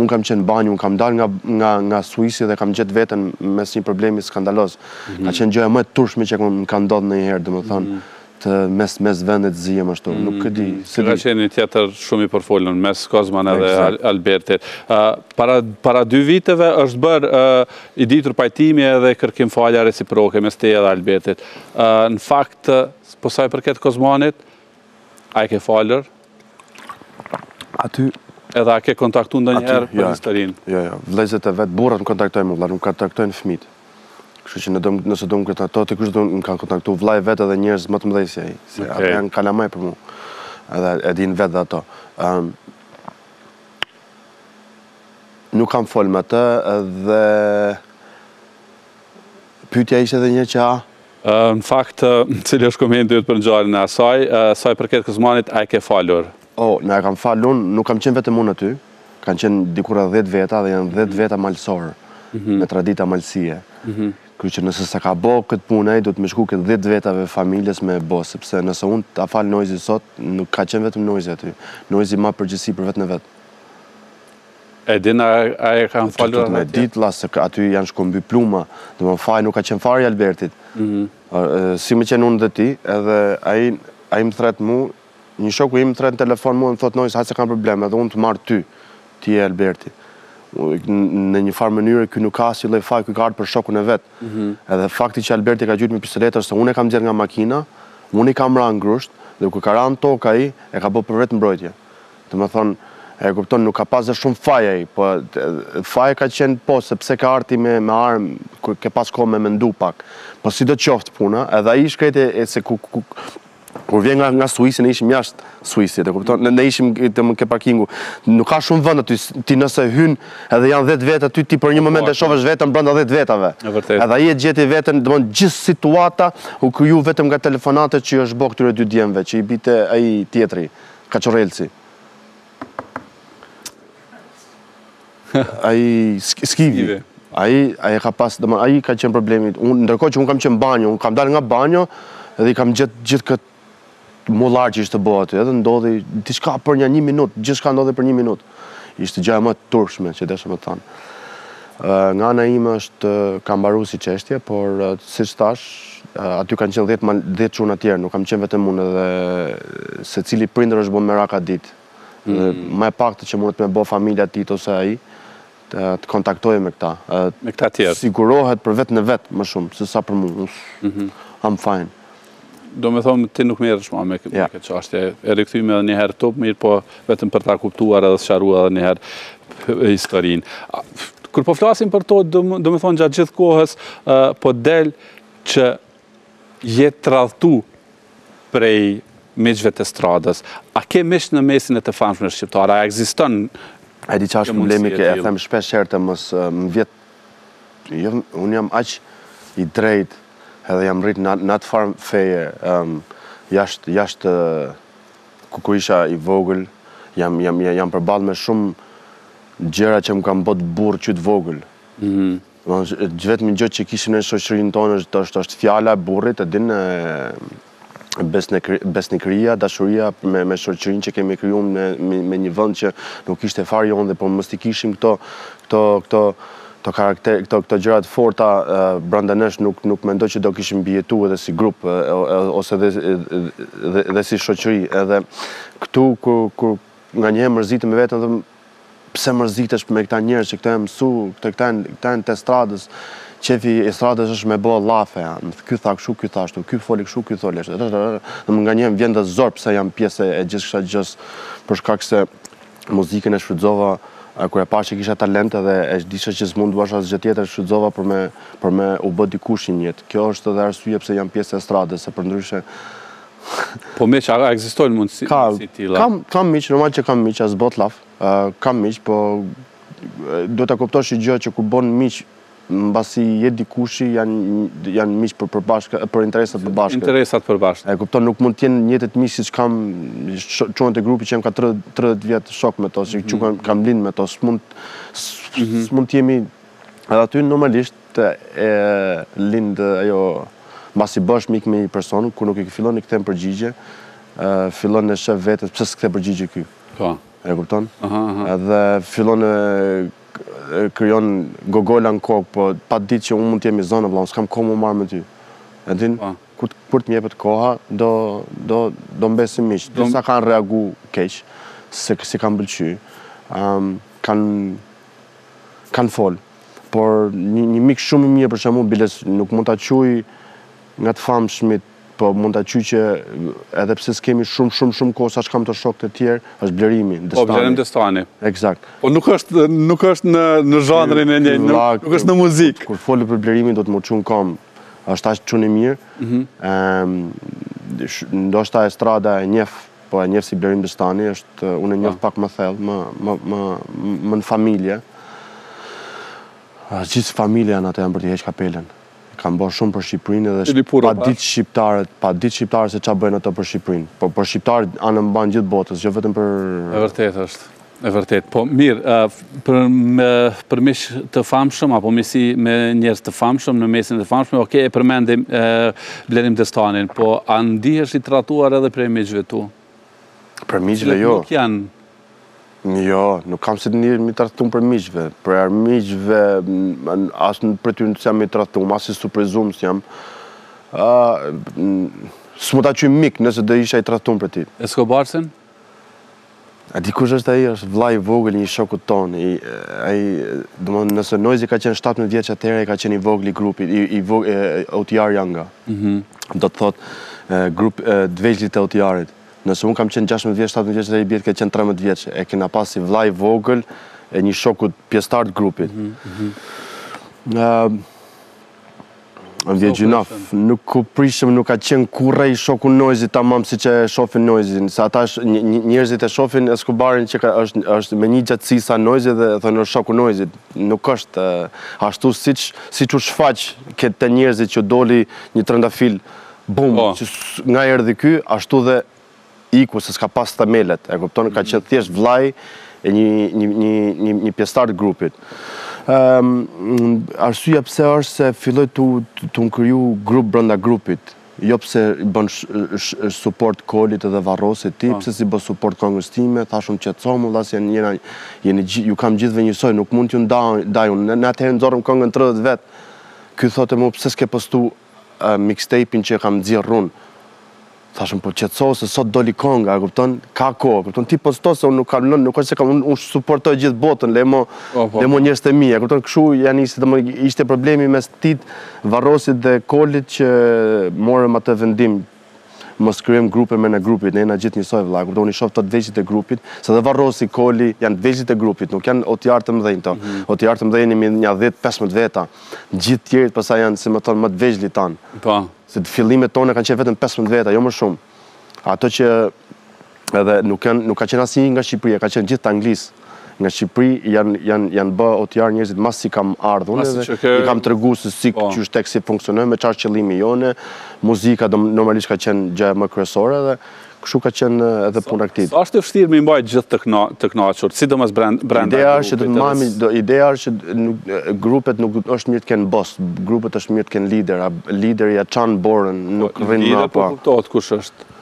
Unë kam qenë n'banjo, unë kam dalë nga, nga, Suisi dhe kam gjet veten mes një problemi skandaloz. Ka mhm. qenë gjëja më e turshme që më ka ndodh ndonjëherë, domethënë. Mhm. të mes mes vendit zihem ashtu, nuk e di. Mm, ka qenë edhe një tjetër shumë i përfolun, mes Kozman edhe Albertit. Para dy viteve është bërë i ditur pajtimi edhe kërkim falja reciproke mes teje edhe Albertit. Në fakt, po sa i përket Kozmanit, a e ke falur? Aty... Edhe a ke kontaktu ndonjëherë për jo, historinë? Jo, jo, vllezët e vet, burrat më kontaktojnë mu vlla, nuk kontaktojnë fmijt. Kështu që nëse do më kontaktonte, kështu do më kanë kontaktu vllai vet edhe njerëz më të mdhej se ai, se ata janë kalamaj për mu, edhe e din vetë dhe ato. Ehm, nuk kam folë me të edhe... Pyetja ishte edhe një që a? Në fakt, cili është komenti yt për ngjarjen e asaj? Sa i përket Kuzmanit, a e ke falur? O, unë e kam falë unë, nuk kam qenë vetëm unë aty, kanë qenë diku rreth dhjetë veta dhe janë dhjetë veta malësorë, me tradita malësie. Kështu që nëse s'e ka bo këtë punë ai, duhet me shku te dhjetë vetave familjes me e bo, sepse nëse unë ta falë Noizin sot, nuk ka qenë vetëm Noizi aty. Noizi mban përgjegjësi për veten e vet. E din a a e kanë falur të tjerët? S'e di vlla se ka- aty janë shkëmby plumba. Domethënë faji nuk ka qenë fare i Albertit. Ë, si me qenë unë dhe ti, edhe ai ai më thret mu, një shoku im më thret në telefon mua më thotë Noiz hajt se kam problem, edhe unë të marr ty. Ti je Alberti. U- n- Në një farë mënyre ky nuk ka asnjë lloj faji, ky ka ardhur për shokun e vet. Edhe fakti që Alberti e ka gjujt me pistoletë është se unë e kam nxjerr nga makina, unë i kam ra me grusht dhe kur ka ra në tokë ai e ka bë për vetëmbrojtje. Domethën e kupton nuk ka pas dhe shumë faj ai, po faji ka qenë po se pse ka ardhur ti me me armë, kur ke pas kohë me mendu pak. Po sidoqoftë puna, edhe ai është krejt, se ku ku kur vjen nga nga Suisi ne ishim jashtë Suisit, e kupton? Ne, ne ishim domethën ke parkingu. Nuk ka shumë vend aty, ti nëse hyn edhe janë 10 vetë aty ti për një moment e sheh veten brenda 10 vetave. E vërtetë. Edhe ai e gjeti veten, domethën gjithë situata u kriju vetëm nga telefonata që i është bë këtyre dy djemve që i binte ai tjetri. Kaq rrëshqiti. Ai shkiu. Ai ai ka pas, do ai ka qenë problemi. Unë ndërkohë që un kam qenë në banjo, un kam dalë nga banjo dhe i kam gjetë gjithë kët mullar që ishte bo aty. Edhe ndodhi diçka për nja 1 minutë, gjithçka ndodhi për 1 minutë. Ishte gjëja ma e turpshme që desha me të thanë. Nga ana ime është ka mbaruar si çështje, por siç thash, aty kanë qenë 10 10 çuna të tjerë, nuk kam qenë vetëm unë dhe secili prindër është bo merak atë ditë. Mm. Më e pakta që mundet me bo familja e tij ose ai, të kontaktojë me këta. Me këta të tjerë. Sigurohet për veten e vet më shumë, se sa për mu. Mhm. I'm fine. Domethonë, ti nuk merresh ma me këtë çështje. E rikthejmë edhe njëherë Top, mirë, po vetëm për ta kuptuar edhe sqaruar edhe njëherë historinë. Kur po flasim për ty, domethonë gjatë gjithë kohës, po del që je tradhtu prej miqve të estradës. A ke miq në mesin e të famshmeve shqiptare? A ekziston kjo mundësi e tillë? E di ça është problemi që e them shpesh herë të mos më vijë jo unë jam aq i drejtë edhe jam rrit në atë farë mënyre jashtë jashtë ku kur isha i vogël jam jam jam përball me shumë gjëra që më kanë bë burrë qysh i vogël Të vetmin gjë që kishim në shoqërinë tonë është është është fjala e burrit, e din besnikëria, dashuria me me shoqërinë që kemi krijuar me me një vend që nuk ishte fare i joni dhe po mos i kishim këto këto këto këto karakter këto këto gjëra të forta brenda nesh nuk nuk mendoj që do kishim mbijetu edhe si grup ose dhe dhe, dhe si shoqëri edhe këtu kur kur nga njëherë mërzitem vetëm Pse mërzitesh me këta njerëz që këta janë mësu, këto këta janë këta janë të estradës. Qefi i estradës është me bë llafe, ky tha kështu, ky tha ashtu, ky foli kështu, ky foli ashtu. Më nganjëherë më vjen dhe zor pse jam pjesë e gjithë kësaj gjës për shkak se muzikën e shfrytëzova kur e pashë që kisha talent dhe e disha që s'mund të bësh asgjë tjetër, e shfrytëzova për me për me u bë dikush në jetë. Kjo është edhe arsye pse jam pjesë e estradës, se përndryshe Po miq, a ekziston mundësi e tillë? Kam kam miq, normal që kam miq s'bohet llaf. Kam miq, po duhet ta kuptosh një gjë që kur bën miq mbasi je dikushi janë janë miq për përbashkë për interesa të përbashkët. Interesa të përbashkët. E kupton, nuk mund të jenë njëjtët miq siç kam çunat e grupit që jam ka 30 vjet shok me to, që mhm. çuna, kam lind me to, s'mund mhm. s'mund të jemi edhe aty normalisht Të lind ajo mbas e bësh mik me një person kur nuk, fillon i kthen përgjigje, fillon e shef veten pse s'kthe përgjigje ky. Po. E kupton? Dhe fillon e krijon gogola në kokë, po pa ditë që unë mund të jem i zonë vlla, unë s'kam kohë mu marr me ty. E din? Po. Kur kur të më jepet koha, do do do mbesim miq. Disa kanë reagu keq, se s'i kanë pëlqy. Ëm kanë kanë fol. Por një mik shumë i mirë për shembull biles nuk mund ta quaj nga të famshmit, po mund ta quaj që edhe pse s'kemi shumë shumë shumë kohë sa ç'kam te shokë të tjerë, është Blerimi, Destani. Po Blerim Destani. Eksakt. Po nuk është nuk është në në zhanrin e një, nuk është në muzikë. Kur fol për Blerimin do të më çun n'kom. Është aq çun i mirë. Ëm mhm. ndoshta estrada e njef Po e njef si Blerim Destani, është, unë e njof po. pak më thellë, më, më, më, më në familje. Gjithë familja, ato janë për t'i heqë kapelen. Kanë bërë shumë për Shqipërinë edhe shqip, pa ditë shqiptarët, pa ditë shqiptarët se ça bëjnë ato për Shqipërinë. Po për shqiptarët anembanë gjithë botës, jo vetëm për... E vërtet është. E vërtetë. Po, mirë, për për miq të famshëm apo miqësi me njerëz të famshëm në mesin e të famshmëve, ok, e përmendëm Blerim Destanin, po a ndihesh i tradhtuar edhe prej miqve tu? Prej miqve jo. Nuk janë Jo, nuk kam si të ndihem i tradhtum prej miqve, prej miqve, as për ty s'jam i tradhtum, as i suprizum s'jam, s'mu t'a quj mik nëse do isha i tradhtum prej tij. Eskobarsin? A di kush është ai? Është vllai i vogël i një shokut ton. I ai, domethënë nëse Noizi ka qenë 17 vjeç atëherë ka qenë i vogël i grupit, i i vogël e OTR Young-a. Mhm. Do të thotë e, grup e, të vegjlit të OTR-it. Nëse un kam qenë 16 vjeç, 17 vjeç dhe i bie të ketë qenë 13 vjeç. E kena pas si vllai i vogël e një shokut pjesëtar të grupit. Mhm. Ë, vjeç gjynaf, nuk u prishëm nuk ka qenë kurrë ai shoku i Noizit tamam siç e shofin Noizin, se ata njerëzit e shofin Eskobarin që është me një gjatësi sa Noizit dhe thonë është shoku i Noizit, nuk është ashtu siç u shfaq te njerëzit që doli një trëndafil bum, po. nga erdhi ky, ashtu dhe iku se s'ka pas themelet, e kupton, ka qenë thjesht vllai e një një një një një pjesëtar të grupit. Ëm ehm, arsyeja pse është se filloi tu u kriju grup brenda grupit. Jo pse bën suport Kolit dhe Varrosit, ti po. pse s'i bë suport këngës time, thash unë qetësomu, dha se jeni, jeni, ju kam gjithve njësoj, nuk mund t'ju ndaj, ndaj unë, ne atëherë nxorëm këngën 30 vet. Ky thotë mu pse s'ke postu uh, mixtape-in që kam nxjerrë unë. Thashë po qetësohu se sot doli konga, e kupton? Ka kohë, e kupton? Ti posto se unë nuk kam lënë, nuk është se kam unë unë suportoj gjithë botën, le mo po, po, le mo po. njerëz të mi, e kupton? Kshu ja nisi domethënë ishte problemi mes Tit, Varrosit dhe Kolit që morëm atë vendim mos krijojmë grupe brenda grupit, ne jena gjithë njësoj vëlla, kur do një shoh të vegjlit e grupit, se dhe Varrosi, Koli janë të vegjlit e grupit, nuk janë OTR të mëdhenj to. Mm. OTR të mëdhenj jemi një 10-15 veta. Gjithë tjerët pastaj janë, si më thon, më të vegjlit tanë. Po. Se fillimet tona kanë qenë vetëm pesëmbëdhjetë veta, jo më shumë. Ato që edhe nuk janë nuk ka qenë asnjë nga Shqipëria, ka qenë gjithë të Anglisë. Nga Shqipëria janë janë janë bë OTR njerëzit mas si kam ardhur unë edhe ke... i kam treguar se si po. qysh tek, si funksionon me çfarë qëllimi jonë. Muzika do normalisht ka qenë gjëja më kryesore edhe Kështu ka qenë edhe puna e këtij. Sa është e vështirë me mbajt gjithë të këna, të kënaqur, sidomos brenda grupit. Ideja është që të marrim, domethënë ideja është që nuk, grupet nuk është mirë të kenë boss, grupet është mirë të kenë lider, a lideri ja çan borën, po, nuk rrin më apo. Po kuptohet kush është.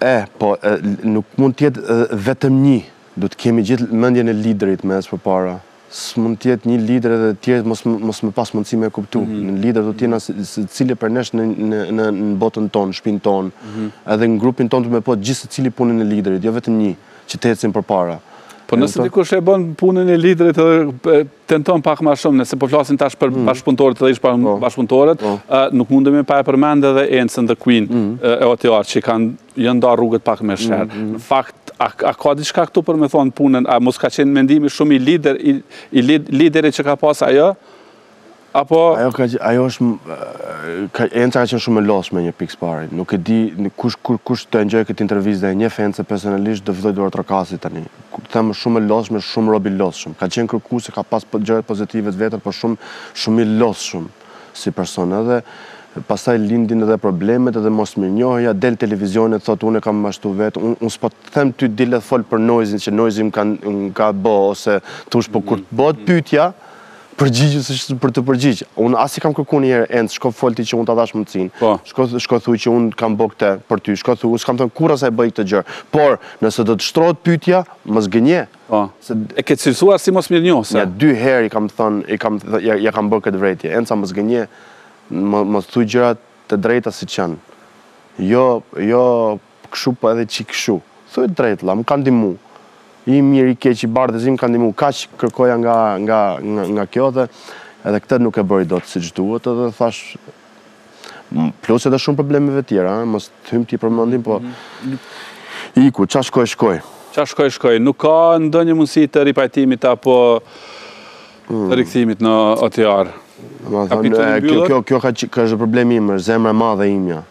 E, po e, nuk mund të jetë vetëm një. Do të kemi gjithë mendjen e liderit me ec përpara. S'mund të jetë një lider edhe të tjerët mos mos me pas mundësi me kuptu. Mm -hmm. Lider do të jena mm -hmm. secili prej nesh në në në në botën tonë, shpinë tonë. Mm -hmm. Edhe në grupin tonë të bëjmë gjithë secili punën e liderit, jo vetëm një që të ecin përpara. Po nëse dikush e bën punën e liderit edhe tenton pak më shumë, nëse po flasim tash për mm. bashkëpunëtorët dhe ish po. bashkëpunëtorët, po. nuk mundemi pa e përmend edhe Encën the Queen mm. e OTR që kanë Janë nda rrugët pak me sherr. Mm, mm. Në fakt, a ka diçka këtu për me thënë punën, a mos ka qenë mendimi shumë i lider, i lideri që ka pas ajo, apo... Ajo ka që, ajo është, Enca ka qenë shumë e lodhshme një, pikë së pari, nuk e di, kush, kur, kush do e ngjojë këtë intervistë dhe e njeh Encën, se personalisht do fillojë duartrokasi tani, ku të themë shumë e lodhshme, shumë rob i lodhshëm, ka qenë kurrkush, e ka pas gjërat pozitive të vetat, po shumë, shumë i lodhshëm. si person edhe pastaj lindin edhe problemet edhe mosmirënjohja, del televizione, thotë unë e kam ashtu vetë, unë un s'po të them ty dil e fol për Noizyn, që Noizy më ka, ka bo, ose kush, po kur të bëhet pytja, përgjigju siç është për t'u përgjigj. Unë as i kam kërku njëherë Encës, shko fol ti që unë ta dhashë mundësin, po. shko, shko thuj që unë kam bo këte për ty, shko thuj, unë s'kam thënë kurrë asaj bëj këtë gjë, por nëse do të shtrohet pytja, mos gënje, Po. Se e ke cilësuar si mosmirënjohëse. Ja dy herë i kam thënë, i kam ja, ja kam bërë këtë vrejtje. Enca mos gënje, mo, thuj gjëra të drejta siç janë. Jo, jo kshu po edhe një çik kshu. Thuaj të drejtën, vlla, më ka ndihmu. I mirë, i keq, i bardhë, i zi, më ka ndihmu. Kaq kërkoja nga nga nga, nga kjo dhe edhe këtë nuk e bëri dot siç duhet edhe thashë Plus edhe shumë probleme tjera, mos të hymë t'i përmendim, po iku, ça shkoi, shkoi. Ça shkoi, shkoi, nuk ka ndonjë mundësi të ripajtimit apo mm. të rikthimit në OTR. Kjo kaq është problemi im, zemra e madhe imja.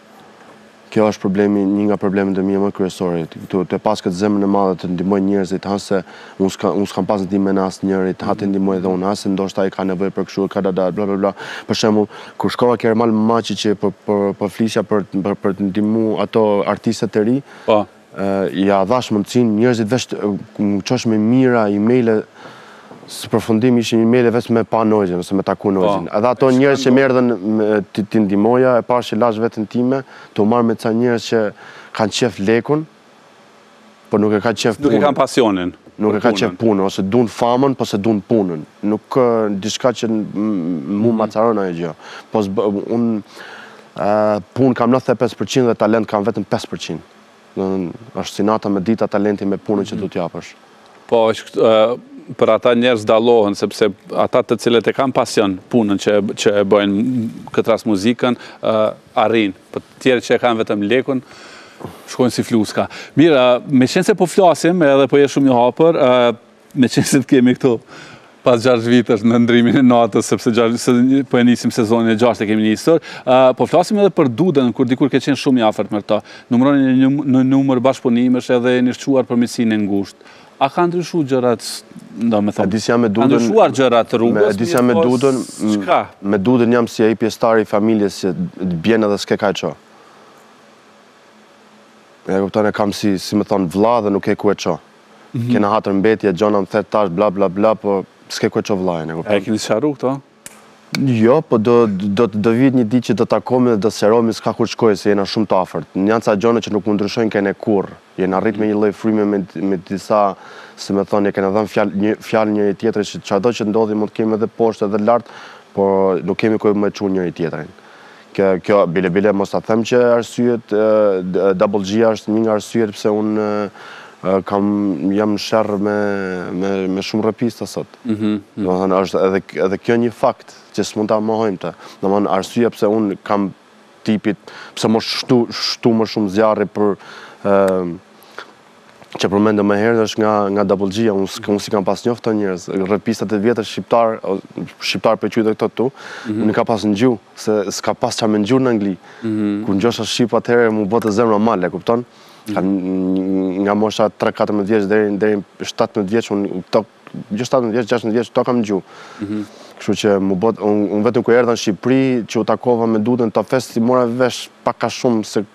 Kjo është problemi, një nga problemet e mia më kryesore. Tu e pas këtë zemrën e madhe të ndihmoj njerëzit, ha se unë s'ka, unë s'kam pas ndihmën e asnjërit, ha t'i ndihmoj edhe unë, ha se ndoshta ai ka nevojë për kështu, ka dada, bla bla bla. Për shembull, kur shkova ke Ermal Mamaqi që për për për flisja për për, për të ndihmu ato artistët e ri, po. Ia dhashë mundësinë njerëzit veç të çosh me mijëra emaile, si përfundim ishin emaile veç me pa Noizin ose me taku Noizin. Edhe ato njerëz që më erdhën t'i ndihmoja, e pashë që lashë veten time, tu u marrë me ca njerëz që kanë qef lekun, por nuk e kanë qef punën. Nuk e kanë pasionin. Nuk e kanë qef punën, ose duan famën, po s'e duan punën. Nuk, diçka që mua m'acaron ajo gjë. Po unë Punë kam nëntëdhjetë e pesë për qind dhe talent kam vetëm pesë për qind. Është si nata me dita talenti me punën që mhm. do të japësh. Po, për ata njerëz dallohen sepse ata të cilët e kanë pasion punën që që e bëjnë këtë rast muzikën, arrijnë. Po të tjerët që e kanë vetëm lekun, shkojnë si fluska. Mirë, meqenëse po flasim edhe po je shumë i hapur, Meqenëse të kemi këtu pas 6 vitesh në ndërrimin e natës, sepse po e nisim sezonin e 6 e kemi nisur, po flasim edhe për Dudën, kur dikur ke qenë shumë i afërt me të. Numëroni një numër bashkëpunimesh edhe jeni shquar për miqësinë e ngushtë. A kanë ndryshu gjërat, domethonë, kanë ndryshuar gjërat rrugës, një me Dudën, çka? Me Dudën jam si ai pjesëtari i familjes që t'bjen edhe s'ke ka e ço. E kupton, e kam si, si me thonë, vlla dhe nuk ke ku e ço. Mhm. Kena hatërmbetje, gjona më the, të thashë, bla bla bla, po s'ke ku e ço vllain, e kupton? E kini sqaru këto? Jo, po do, do, do vijë një ditë që do takohemi dhe do sqarohemi, s'ka ku shkojë, se jena shumë të afërt. Janë ca gjona që nuk mund ndryshojnë kene kurrë. Jena rrit me një lloj fryme me, me disa, si me thonë, e kena dhënë fjalë, një, fjalë njëri-tjetrit, që çado që të ndodhi mund të kemi edhe poshtë edhe lartë, por nuk kemi ku e me çu njëri-tjetrin. Kjo bile bile mos ta them që arsyet Double G-ja është një nga arsyet pse un kam jam në sherr me me me shumë rrepista sot. Ëh. Mhm, mhm. Domethënë është edhe edhe kjo një fakt që s'mund ta mohojmë të. Domethënë arsyeja pse un kam tipit pse mos shtu shtu më shumë zjarri për që përmendëm më herët është nga nga Double G-ja, unë mm. unë s'i kam pas njoft ata njerëz, rrepistat e vjetër shqiptar, shqiptar për qytet këto tu, mm -hmm. unë kam pas ngju se s'kam pas ça me ngju në Angli. Mm -hmm. Kur ngjojsha shqip atëherë m'u bote zemra mal, e kupton? Mm -hmm. nga mosha 3-14 vjeç deri deri 17 vjeç unë këto jo 17 vjeç, 16 vjeç këto kam ngju. Mm -hmm. Kështu që mu bë unë vetëm kur erdha në Shqipëri, që u takova me Dudën ta fest si mora vesh pak a shumë se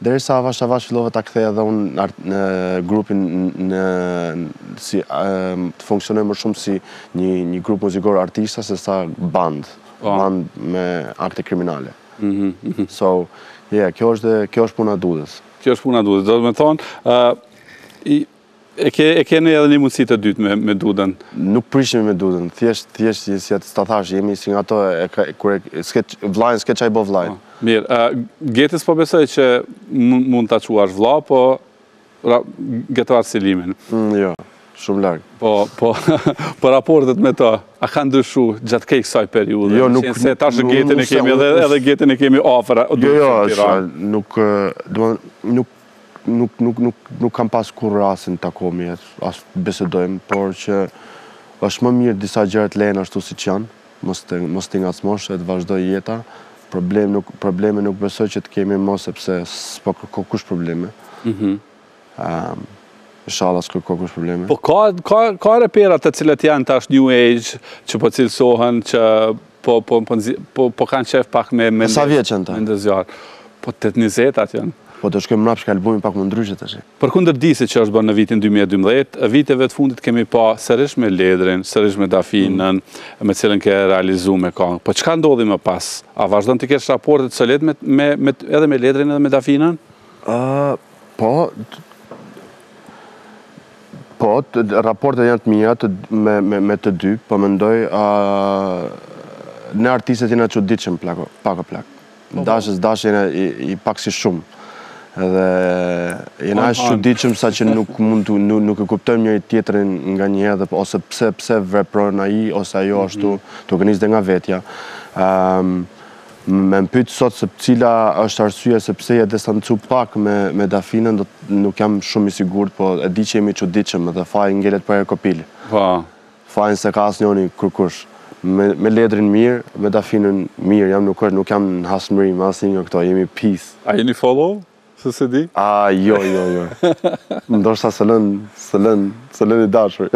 Derisa avash avash fillova ta kthej edhe unë grupin në si të funksionoj më shumë si një një grup muzikor artista se sa band, po. band me akte kriminale. Mhm, mhm. So, yeah, kjo është kjo është puna Dudës. Kjo është puna Dudës. Domethënë, ë E ke e keni edhe një mundësi të dytë me me Dudën. Nuk prishemi me Dudën, thjesht thjesht si si ta thashë, jemi si nga ato e kur e s'ke vllain s'ke ça i bo vllain. Po, mirë, ë Getës po besoj që mund ta quajsh vlla, po Getar Selimin. Mm, jo, shumë larg. Po, po, po raportet me to, a kanë ndryshu gjatë kësaj kësaj periudhe? Jo, nuk se tash jo, Getën e kemi edhe edhe Getën e kemi afër. Jo, jo, nuk, domethënë nuk nuk nuk nuk nuk kam pas kurrë rastin të takohemi as as bisedojmë, por që është më mirë disa gjëra të lehen ashtu siç janë, mos të mos t'i ngacmosh e të vazhdojë jeta. Problem nuk probleme nuk besoj që të kemi më sepse s'po kërko kush probleme. Mhm. Mm Ëm um, Inshallah s'kërko kush probleme. Po ka ka ka repera të cilët janë tash new age që po cilësohen që Po, po, po, po, po kanë qejf pak me... me sa vjeç janë ata? Me ndez zjarr. Po, të të njëzetat janë. Po, do shkojmë mbrapsht ka albumi pak më ndryshe tash. Përkundër dissit që është bërë në vitin 2012, viteve të fundit kemi pa sërish me Ledrin, sërish me Dafinën, mm. me cilën ke realizu me kongë. Po, çka ndodhi më pas? A vazhdon t'i kesh raportet solide me, me, me, edhe me Ledrin edhe me Dafinën? Uh, po, Po, raportet janë të mira të, me, me, me të dy, po mendoj a, ne artistët jena çuditshëm plako, pak o plak. Po, po. Dashës, dashë jena i, i pak si shumë. Dhe jena aq çuditshëm sa që nuk mund të, nuk, nuk e kuptojmë njëri-tjetrin nganjëherë, po, ose pse, pse vepron ai, ose ajo mhm. ashtu, mm -hmm. duke nis dhe nga vetja. Um, Me më pyt' sot se cila është arsyeja se pse je distancu pak me me Dafinën, nuk jam shumë i sigurt po e di që jemi çuditshëm dhe faji ngelet përherë kopil. Po. Fajin s'e ka asnjoni kërkush. Me me Ledrin mirë, me Dafinën mirë jam nuk është nuk jam në hasmëri me asnjë nga këto, jemi peace. A jeni follow? Se s'e di? A, jo, jo, jo. Ndoshta s'e len, s'e len, s'e len i dashuri.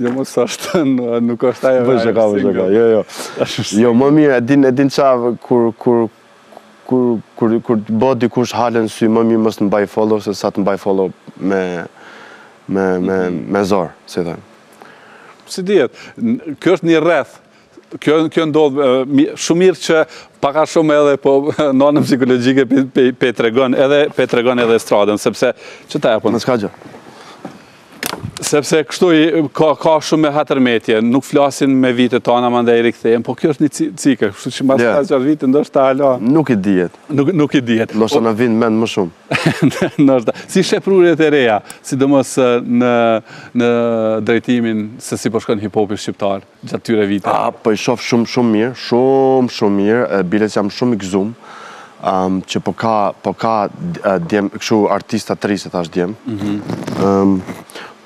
Jo më sa është, nuk është ajo. Bëj shaka, bëj shaka. Jo, jo. Jo, më mirë, e din, e din ça kur kur kur kur kur të bëhet dikush halë në sy, më mirë mos ta mbaj follow se sa ta mbaj follow me me me mhm. me zor, si thonë. Si dihet, kjo është një rreth Kjo kjo ndodh shumë mirë që pak a shumë edhe po nënën psikologjike pe pe tregon edhe pe tregon edhe stradën sepse ç'ta, apo? Nuk ka gjë. Sepse kështu i, ka ka shumë hatërmetje, nuk flasin me vite të tëra mandej rikthehen, po kjo është një cikë, kështu që mbas yeah. ca vite ndoshta alo. Nuk i dihet. Nuk nuk i dihet. Do të na vin mend më shumë. Ndoshta. Si i sheh prurjet e reja, sidomos në në drejtimin se si po shkon hip-hopi shqiptar. gjatë tyre vite? A, po i shof shumë shumë mirë, shumë shumë mirë, e, bile që jam shumë i gëzum, ëm, që po ka, po ka e, djem, kështu artista të ri, se thash djem. Ëm,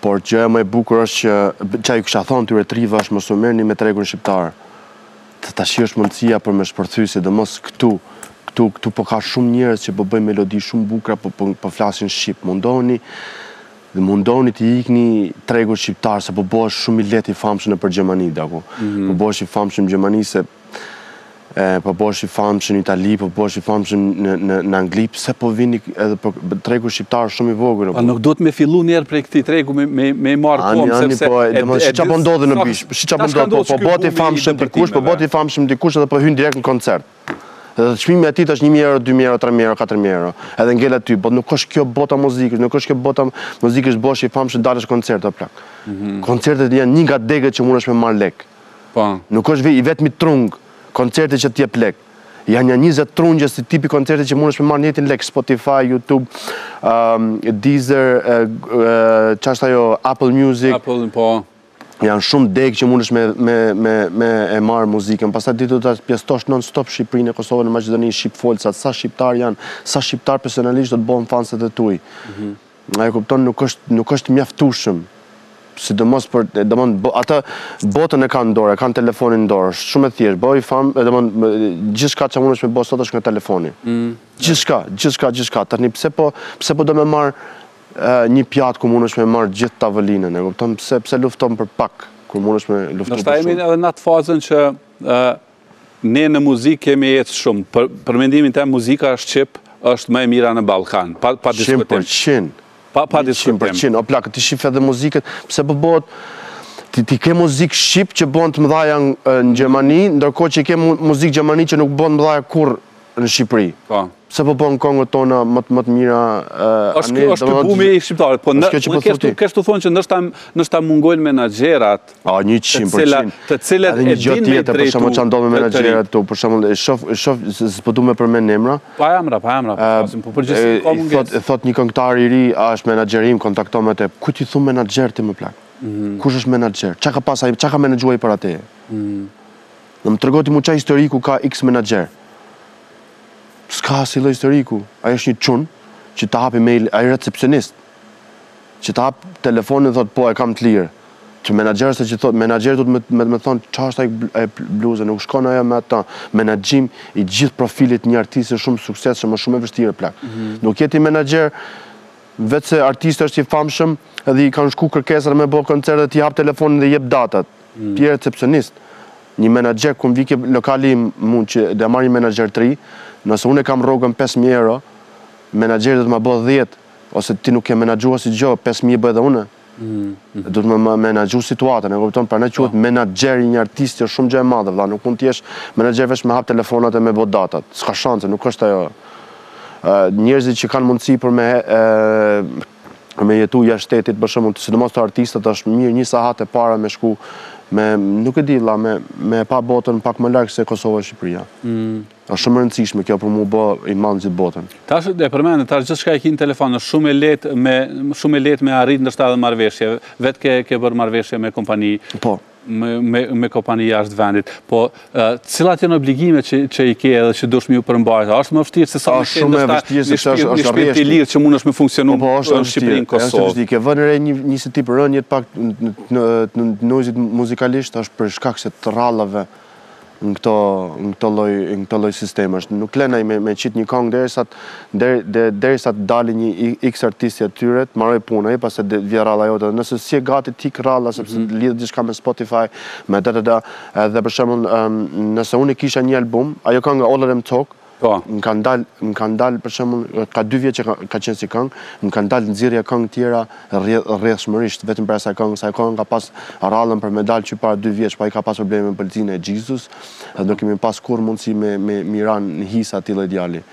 por gjëja më e bukur është që, b- çka ju kisha thonë tyre të rive është mos u merrni me tregun shqiptar. Tashi është mundësia për me shpërthy, sidomos këtu, këtu, këtu po ka shumë njerëz që po bëjnë melodi shumë të bukura, po, po, po flasin shqip. Mundohuni Dhe mundoni t'i ikni tregut shqiptar se po bëhesh shumë lehtë i famshëm nëpër Gjermani, dako. Mhm. Po bëhesh i famshëm në Gjermani se po bëhesh i famshëm në Itali, po bëhesh i famshëm në në në Angli, pse po vini edhe për tregun shqiptar shumë i vogël. Po nuk duhet me fillu një herë prej këtij tregu me me me marr kohë sepse ani po domethënë ça po ndodh në bish. Si ça po ndodh po bëhet i famshëm dikush, po bëhet i famshëm dikush edhe po hyn direkt në koncert. Edhe çmimi i atij është 1000 euro, 2000 euro, 3000 euro, 4000 euro. Edhe ngel aty, po nuk është kjo bota muzikës, nuk është kjo bota muzikës të bëhesh i famshëm të dalësh në koncert o plak. Mm -hmm. Koncertet janë një nga degët që mundesh me marr lek. Po. Nuk është i vetmi trung koncerti që të jep lek. Janë janë 20 trungje si tipi koncerti që mundesh me marr njëjtin lek Spotify, YouTube, um, Deezer, çfarë uh, uh, ajo Apple Music. Apple, po. Janë shumë degë që mundesh me, me, me, me e marrë muzikën. Pastaj ti do ta pjestosh non stop Shqipërinë e Kosovën e Maqedoninë, shqipfolësat, sa shqiptar janë, sa shqiptar personalisht do të bëhen fansat e tu. Mm -hmm. E kupton, nuk është, nuk është mjaftushëm sidomos për domthon ata botën e kanë në dorë, kanë telefonin në dorë, është shumë e thjeshtë. Bëj fam, domthon gjithçka që mundesh me bo sot është nga telefoni. Mm. Gjithçka, gjithçka, gjithçka. Tani pse po pse po do me marr Një pjatë kur mundesh me marrë gjithë tavolinën, e kupton? Pse pse lufton për pak, kur mundesh me luftu për shumë? Ndoshta jemi edhe në atë fazën që ne në muzikë kemi ecë shumë. Për, për mendimin tim muzika shqip është më e mira në Ballkan, pa pa diskutim. 100%. Pa pa diskutim. 100%. O plakë, ti shif edhe muzikën, se po bëhet ti, ti ke muzikë shqip që bën të mëdha në Gjermani, ndërkohë që ke muzikë gjermani që nuk bën të mëdha kurr në Shqipëri. Po. Pse po bën këngët tona më të më të mira a ne do të bumi i shqiptarët, po ne kështu kështu thonë që ndoshta ndoshta mungojnë menaxherat. A 100%. Të cilët e dinë me drejtë. Për shembull çka ndodh me menaxherat këtu, për shembull e shoh e shoh s'po du me përmend emra. Pa emra, pa emra, pa emra po në përgjithësi ka mungesë. Thotë thotë një këngëtar i ri, ai është menaxheri im, kontakto me të. Kujt i thua menaxher ti mo plak? Mhm. Kush është menaxher? Çka ka pas ai, çka ka menaxhuar para teje? Mhm. Do më tregosh ti mu çfarë historiku ka X menaxher. Ska asnjë lloj historiku. Ai është një çun që ta hap e-mailin, ai recepcionist. Që të hap telefonin e thotë po e kam të lirë. Ça menaxheri se ça thotë, menaxheri duhet me më thonë çfarë është ajo bluza, nuk shkon ajo me atë. Menaxhim i gjithë profilit një artisti shumë i suksesshëm është shumë e vështirë plak. Nuk je ti menaxher veç se artisti është i famshëm dhe i kanë shku kërkesat me bë koncerte ti hap telefonin dhe i jep datat. Ti je recepcionist. Një menaxher kur vjen ke lokali im mund që ta marr një menaxher të ri, nëse unë e kam rrogën pesë mijë euro, menaxheri do të ma bë dhjetë, ose ti nuk ke menaxhu asgjë, pesë mijë bëj edhe unë. Duhet me ma menaxhu situatën, e kupton? Prandaj Po. quhet menaxher i një artisti është shumë gjë e madhe, vëlla, nuk mund të jesh menaxher veç me hap telefonat e me bo datat. S'ka shanse, nuk është ajo. Ë, njerëzit që kanë mundësi për me e, me jetu jashtë shtetit për shembull, sidomos tu artistët është mirë një sahat e para me shku me nuk e di vëlla me me pa botën pak më larg se Kosova e Shqipëria. Mm. Është shumë e rëndësishme kjo për m'u bë i madh n'gjith botën. Tash e përmend, tash gjithçka e ki n'telefon, është shumë e lehtë me shumë e lehtë me arrit ndoshta edhe marrëveshje. Vetë ke ke bërë marrëveshje me kompani. Po. me kompani jashtë vendit, po cilat janë obligimet që i ke edhe që duhesh me ju përmbajt? A është më vështirë se sa me qenë ndoshta një shpirt i lirë që mundesh me funksionu po, po, në Shqipëri në Kosovë? është vështirë, ke vënë re një si tip rënie pak n'Noizyt muzikalisht, është për shkak se t'rrallave, në këto në këto lloj në këto lloj sistemesh. Nuk t'len ai me me qit një këngë derisa deri derisa të dalë një X artisti e tyre, të marroj punë ai, pastaj të vjen rralla jote. Nëse s'je gati të ik rralla sepse mhm. lidhet diçka me Spotify, me da da da, edhe për shembull, nëse unë kisha një album, ajo kënga All Dem Talk, Po. Më kanë dalë, më kanë dalë për shembull, ka dy vjet që ka, ka qenë si këngë, më kanë dalë nxjerrja këngë tjera rrjedhimisht vetëm prej asaj kënge, ajo këngë ka pas rrallën për me dal që para dy vjeç, po ai ka pas probleme me policinë Gzuz, dhe nuk kemi pas kurrë mundësi me me marr një visa ti atij djali.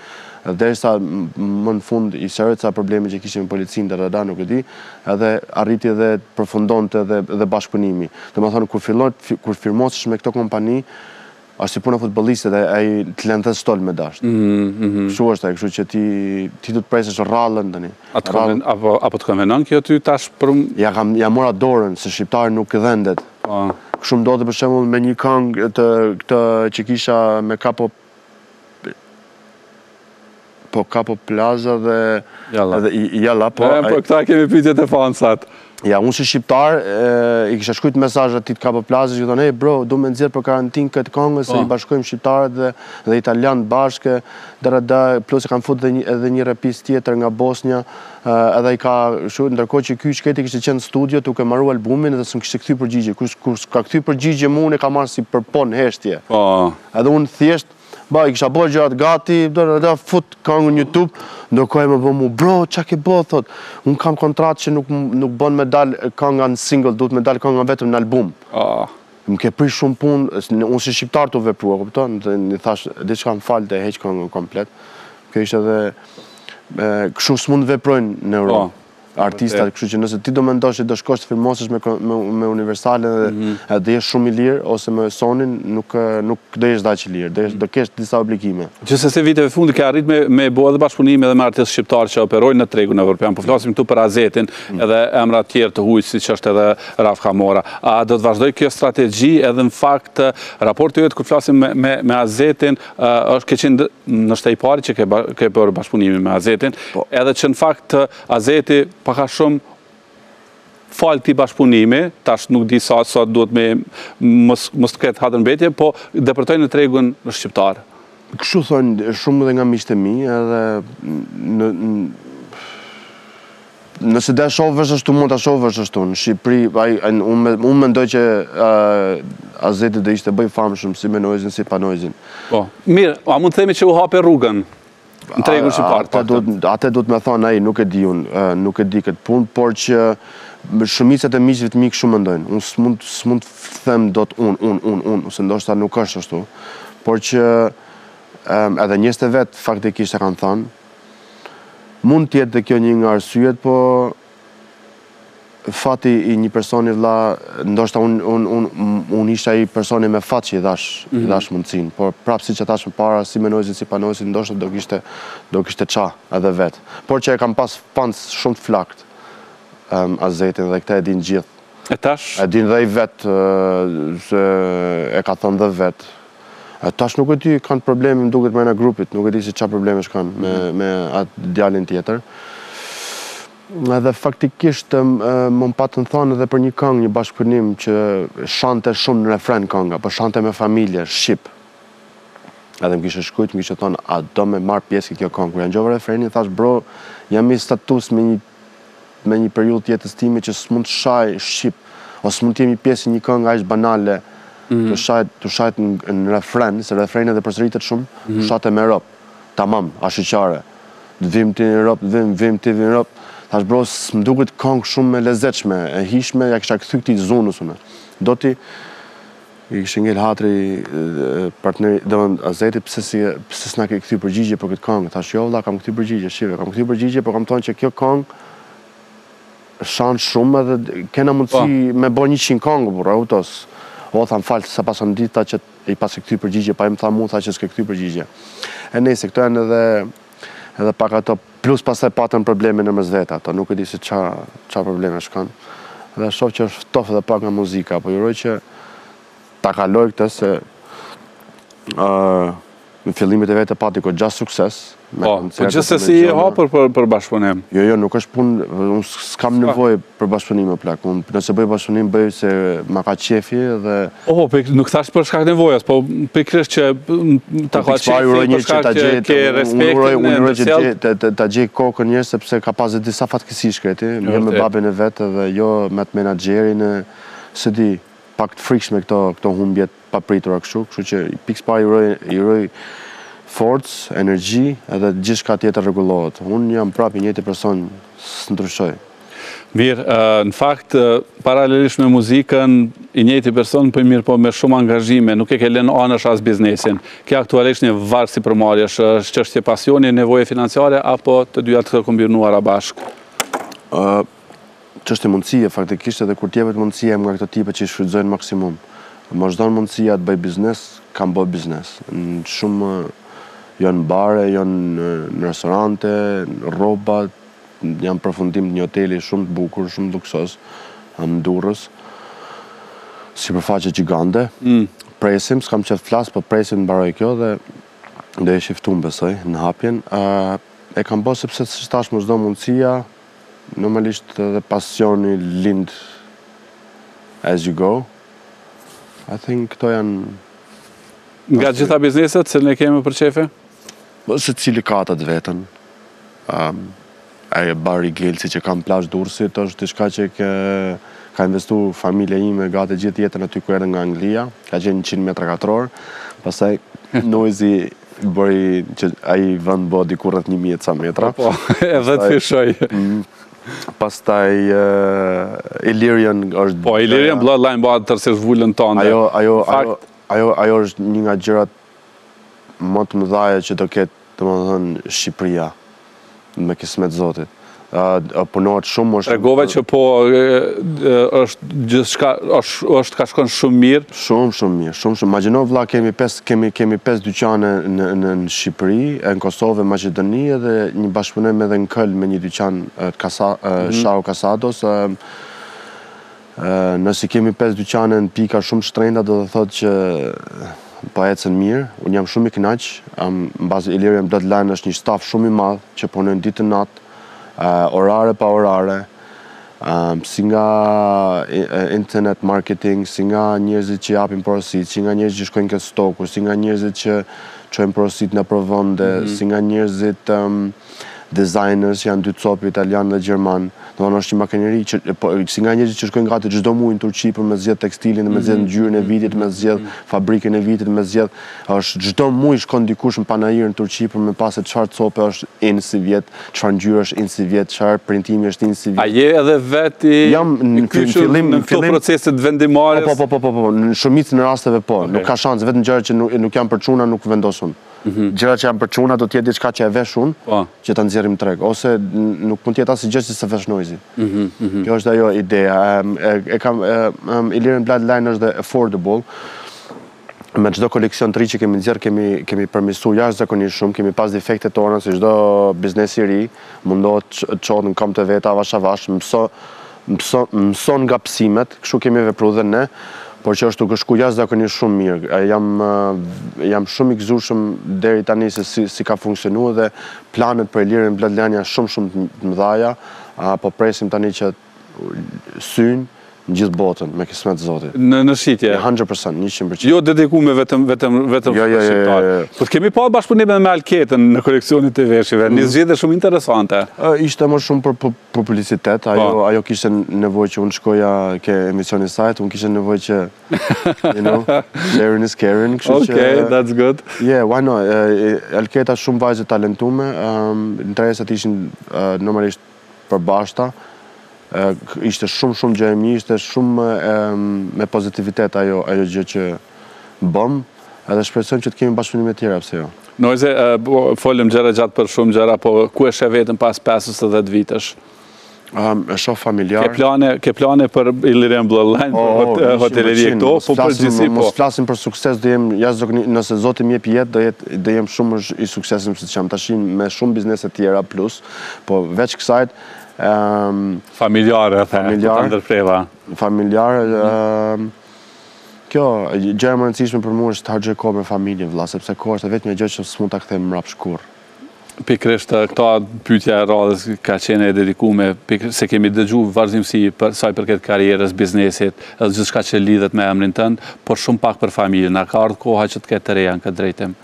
Derisa më në fund i zgjidhi ca probleme që kishim me policinë dhe da da, nuk e di, edhe arriti dhe përfundoi dhe dhe bashkëpunimi. Domethënë kur fillon kur firmos ish me këto kompani, Është si puna futbollistit, ai të len dhe stol me dasht. Kështu është ai, kështu që ti ti do të presësh rrallën tani. Apo apo të konvenon kjo ty tash për Ia kam ia mora dorën se shqiptari nuk gdhendet. Po. Kështu ndodhi për shembull me një këngë të këtë që kisha me Capo Po Capo Plaza dhe Yalla. Dhe Yalla po. Ëm po këto kemi pyetjet e fansave. Ja, unë si shqiptar, i kisha shkrujt mesazh atij te Capo Plazës, i them, hej bro, du me nxjerrë për karantin këtë kongë, se po. i bashkojmë shqiptarët dhe, dhe italianët bashkë, dhe dhe, plus e kam fut dhe, edhe një repist tjetër nga Bosnja, edhe i kam shkru, ndërkohë që ky shkreti kishte qenë n'studio, tu e maru albumin dhe s'më kishte kthy përgjigje, kur, kur s'ka kthy përgjigje mu unë e kam marrë si për po heshtje. Po. Edhe unë thjesht, Ba, i kisha bërë gjërat gati, dhe dhe dhe, fut kangën në YouTube, do kohë e më bën mu, bro, ça ke bërë, thotë, unë kam kontratë që nuk, nuk bën me dalë kanga në single, duhet me dalë kanga vetëm në album. Ah. Më ke prish shumë punë, unë si shqiptar tu vepru, e kupton, dhe i thashë, të lutem falë dhe heq kanga komplet, kjo ishte dhe, kështu s'mund të veprojnë në Europë. Po. artistat, kështu që nëse ti do mendosh që do shkosh të firmosësh me, me, me Universalin dhe mm -hmm. do jesh shumë i lirë ose me Sonin, nuk nuk do jesh dhe aq i lirë, do jesh do kesh disa obligime. Gjithsesi viteve të fundit ke arrit me me bo edhe bashkëpunime edhe me artistë shqiptarë që operojnë në tregun evropian. Po flasim këtu për Azetin, mm. edhe emra të tjerë të huaj siç është edhe RAF Camora. A do të vazhdojë kjo strategji edhe në fakt raporti yt kur flasim me me, me Azetin është ke qenë ndoshta i pari që ke bërë bashkëpunim me Azetin, po. edhe që në fakt Azeti pak a shumë falë atij bashkëpunimi, tash nuk di sa sa duhet me mos të ketë hatërmbetje, po depërtoi në tregun shqiptar. Kështu thonë shumë dhe nga miqtë e mi, edhe në... Nëse do ta shohësh ashtu mund ta shohësh ashtu. Në Shqipëri ai unë unë mendoj që Azeti do ishte bë i famshëm si me Noizyn si pa Noizyn. Po. Mirë, a mund të themi që ia hape rrugën në tregun shqiptar? Atë duhet atë duhet me thënë ai, nuk e di unë, nuk e di këtë punë, por që shumica e miqve të mi kështu mendojnë. Unë s'mund s'mund të them dot unë, unë, unë, unë, ose ndoshta nuk është ashtu. Por që edhe njerëzit e vet faktikisht e kanë thënë, Mund të jetë dhe kjo një nga arsyet, po fati i një personi vëlla, ndoshta un un un un isha ai personi me fat që i dhash, mm -hmm. dhash mundësinë, por prapë siç e thash më para, si me Noizyn si pa Noizyn, ndoshta do kishte do kishte ça edhe vet. Por që e kam pas fans shumë të flaktë um, Azetin dhe këtë e dinë të gjithë. E tash? E din dhe ai vet se e ka thënë dhe vet Tash nuk e di, kanë probleme më duket mrena grupit, nuk e di se çfarë problemesh kanë me mhm. me atë djalin tjetër. Edhe faktikisht më patën thënë edhe për një këngë, një bashkëpunim që shante shumë në refren kënga, po shante me familje shqip. Edhe më kishte shkrujt, më kishte thënë, "A do me marr pjesë te kjo këngë?" Kur ia ndëgjova refrenin, thash, "Bro, jam në status me një me një periudhë të jetës time që s'mund të shaj shqip, o s'mund të jem një pjesë e një kënge aq banale, mm. të shajt, të shajt në, në refren, se refreni edhe përsëritet shumë, mm. të shame me rob, tamam, ashiqare. Të vim ti në rob, vim, vim ti në rob. Thash bro, s'më duket këngë shumë e lezetshme, e hishme, ja kisha kthy këtij zotnisë unë. Do ti I kishte ngel hatri partneri, domethënë Azet-i pse si pse s'na ke kthy përgjigje për këtë këngë? Thash jo vëlla, kam kthy përgjigje, shife, kam kthy përgjigje, por kam thënë që kjo këngë shan shumë edhe kena mundësi po. me bë 100 këngë, bro, u tos. O, tha më fal, s'e paskam ditë, tha që i pase kthy përgjigje, po ai m'tha mu, tha që s'ke kthy përgjigje. E nejse, këto janë edhe Edhe pak ato plus pastaj patën probleme në mes vete ato, nuk e di se ça ça probleme kanë. Dhe shoh që është ftoh edhe pak nga muzika, po i uroj që ta kaloj këtë se ë në fillimet e veta pati goxha sukses. Po, po gjithsesi i hapur për për bashkëpunim. Jo, jo, nuk është punë, unë s'kam nevojë Për bashkëpunim o plak, unë nëse bëj bashkëpunim bëj se ma ka qefi dhe... Oho, nuk thash për shkak të nevojës, po pikërisht që ta ka qefi për shkak që ke respektin e në të sjellë. Unë uroj që ta gjej kokën njëherë, sepse ka pas dhe disa fatkeqësi i shkreti, jo me babën e vet dhe jo me atë menaxherin, s'e di, pak të frikshme këto humbjet. papritura kështu, kështu që pikë së pari i uroj i uroj forcë, energji edhe gjithçka tjetër rregullohet. Unë jam prapë i njëjti person, s'ndryshoj. Mirë, në fakt paralelisht me muzikën, i njëjti person, po mirë po me shumë angazhime, nuk e ke lënë anësh as biznesin. Ke aktualisht një varg sipërmarrjesh, është çështje pasioni, nevoje financiare apo të dyja të kombinuara bashkë? çështje mundësie, faktikisht edhe kur të jepet mundësia jam nga këto tipet që i shfrytëzojnë maksimum. Më është dhënë mundësia të bëj biznes, kam bë biznes. Në shumë jo në bare, jo në restorante, rroba, jam në përfundim të një hoteli shumë të bukur, shumë luksoz, në Durrës. Sipërfaqe gjigande. Mm. Presim, s'kam qejf të flas, po presim të mbarojë kjo dhe do jesh i ftuar besoj në hapjen. Ë e kam bërë sepse ta thashë më është dhënë mundësia, Normalisht edhe pasioni lind as you go. I think këto janë... Nga gjithë bizneset, cilin e ke më për qejf? Po, secili ka atë të vetën. Um, ai bari Gelsi që kam në plazh të Durrësit, është diçka që ke Ka investu familja ime gati gjithë jetën aty kur erdhëm nga Anglia, ka qenë njëqind metra katrorë, pastaj Noizy bëri që ai vend bëhet diku rreth një mijë e ca metra. Po, po e dhjetëfishoi. Mm, pastaj uh, Illyrian është Po Illyrian Bloodline mban tërësisht vulën tënde. Ajo ajo ajo ajo ajo është një nga gjërat më të mëdhaja që do ketë domethënë Shqipëria me kismet Zotit punohet shumë më shumë. Tregove që po është gjithçka është është ka shkon shumë mirë. Shumë shumë mirë, shumë shumë. Imagjino vëlla kemi pesë kemi kemi pesë dyqane në në në Shqipëri, në Kosovë, në Maqedoni dhe një bashkëpunim edhe në Köln me një dyqan Kasa mhm. Shau Kasados. Nëse kemi pesë dyqane në pika shumë të shtrenjta do të thotë që po ecën mirë. Unë jam shumë i kënaq, mbas Ilirian Bloodline është një staf shumë i madh që punojnë ditë e natë, orare pa orare. Um, si nga internet marketing, si nga njerëzit që japin porosit, si nga njerëzit që shkojnë ke stoku, si nga njerëzit që çojnë porosit nëpër vende, mm -hmm. si nga njerëzit um, designers që janë dy copë italian dhe gjerman. Domethënë është një makineri që po, si nga njerëzit që shkojnë gati çdo muaj në Turqi për me zgjedh tekstilin, me zgjedh mhm. ngjyrën e vitit, me zgjedh mhm. fabrikën e vitit, me zgjedh është çdo muaj shkon dikush në panair në Turqi për me pa se çfarë cope është in sivjet, çfarë ngjyre është in sivjet, çfarë printimi është in sivjet. A je edhe vetë i involvum në këto procese të vendimmarrjes? Po po po po po, në shumicën e rasteve po, nuk ka shans vetëm gjëra që nuk janë për çuna nuk vendos unë. Mhm. Gjëra që janë për çuna do të jetë diçka që e vesh unë, po. që ta nxjerrim n'treg, ose nuk mund të jetë asnjë gjë që s'e vesh Noizy. Ëh, mhm, ëh. Mhm. Kjo është ajo ideja. E, e kam e, um, Ilirian Bloodline është dhe affordable. Me çdo koleksion të ri që kemi nxjerr kemi kemi përmirësuar jashtëzakonisht shumë, kemi pas defektet tona si çdo biznes i ri, mundohet të çohet në kamb të vet avash avash, mëso Mëson nga psimet, kështu kemi vepru dhe ne, por që është duke shku jashtëzakonisht shumë mirë. Jam jam shumë i gëzushëm deri tani se si si ka funksionu dhe planet për Ilirian Bloodline janë shumë shumë të mëdhaja, po presim tani që t'hyjnë në gjithë botën, me kismet të Zotit. Në në shitje. One hundred percent, njëqind për qind. Jo dedikume vetëm vetëm vetëm jo, jo, jo, jo, jo. Po të kemi parë bashkëpunim edhe me Alketën në koleksionin e veshjeve, një zgjedhje shumë interesante. Ishte më shumë për Për publicitet, ajo, po. ajo kishte nevojë që unë shkoja ke emisioni i sajt, unë kishte nevojë që, you know, sharing is caring, kështu okay, që... Okay, that's good. Yeah, why not? Uh, Alketa shumë vajzë e talentume, um, interesat ishin uh, normalisht t'përbashkta, uh, ishte shumë, shumë gjë e mirë, ishte shumë um, me pozitivitet ajo, ajo gjë që bëmë, Edhe shpresojmë që të kemi bashkëpunime të tjera, pse jo. Noizy, folëm gjerë e gjatë për shumë gjëra, po ku e sheh veten pas 5 vitesh? e shoh familjar. Ke plane, ke plane për Ilirian Bloodline, për hoteleri e këto, po përgjithësisht po. Mos flasim për sukses, do jem jashtëzakoni, nëse Zoti më jep jetë, do jetë do jem shumë i suksesshëm siç jam tashi me shumë biznese të tjera plus, po veç kësaj ëm familjar, më fal, të ndërpreva. Familjar, ëm Kjo, gjëja më e rëndësishme për mu është të harxhoj kohë me familjen, vëlla, sepse koha është e vetmja gjë që s'mund ta kthej mbrapsh kurrë. Pikërisht këta pyetja e radhës ka qenë e dedikume, se kemi dëgju në vazhdimësi për sa i përket karrierës, biznesit, edhe gjithçka që lidhet me emrin tënd, por shumë pak për familjen. A ka ardh koha që të ketë të reja në këtë drejtim?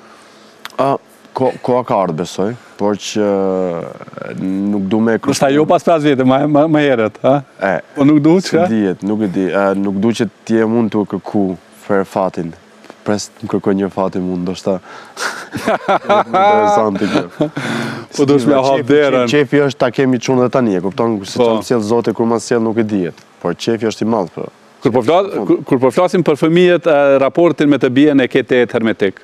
Koha ka ardh besoj, por që nuk du me e kërku. Ndoshta jo pas 5 vjetë, ma herët, ha? E, po nuk du që? Se nuk e di, nuk du që të jem unë tu kërku për fatin. Pres të më kërkojë fati mu, ndoshta. Interesante kjo. Po duhesh me hap derën. Qefi është ta kemi çun edhe tani, e kupton, se, po, ça më sjell Zoti, kur më sjell nuk dihet. Por qefi është i madh, për. Po. Kur po flasim për fëmijët, raportin me të bijën e ke tejet hermetik.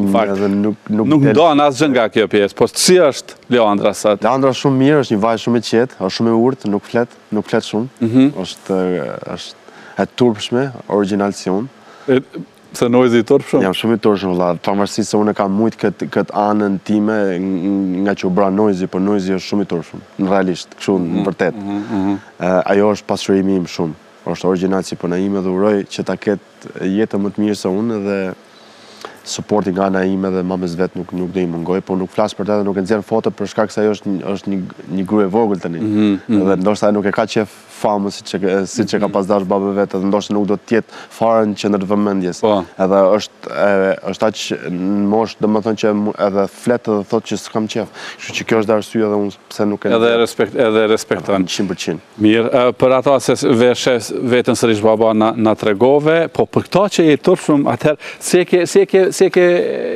Nuk ndan asgjë nga kjo pjesë, po si është Leandra sot? Leandra është shumë mirë, është një vajzë shumë e qetë, është shumë e urtë, nuk flet, nuk flet shumë, mhm. është e turpshme, origjinal si unë. Se Noizy i turpshëm? Jam shumë i turpshëm, vlla, pavarësisht se unë e kam mujt këtë anën time ngaqë u bëra Noizy, po Noizy është shumë i turpshëm, realisht, kështu në mhm, të vërtetë. Mhm, Ajo është pasqyrimi im shumë, është origjinal si nëna ime dhe uroj që ta ketë Jetë më të mirë se unë dhe suporti nga ana ime dhe mamës vet nuk nuk do i mungojë, por nuk flas për të dhe nuk e nxjerr foto për shkak se ajo është është një një grua e vogël tani. Mm -hmm. Dhe ndoshta ajo nuk e ka qef famën siç e siç e ka mhm. pas dash baba i vet, dhe ndoshta nuk do të jetë fare në qendër të vëmendjes. Po. Edhe është e, është aq në moshë, domethënë që edhe flet dhe thotë që s'kam qef. Kështu që kjo është arsyeja dhe unë Pse nuk e në... Edhe, respekt, edhe respekton. 100%. Mirë, për ata se e sheh veten sërish baba na, na tregove, po për këta që je i turpshëm, atëherë, si e ke, si e ke, si e ke,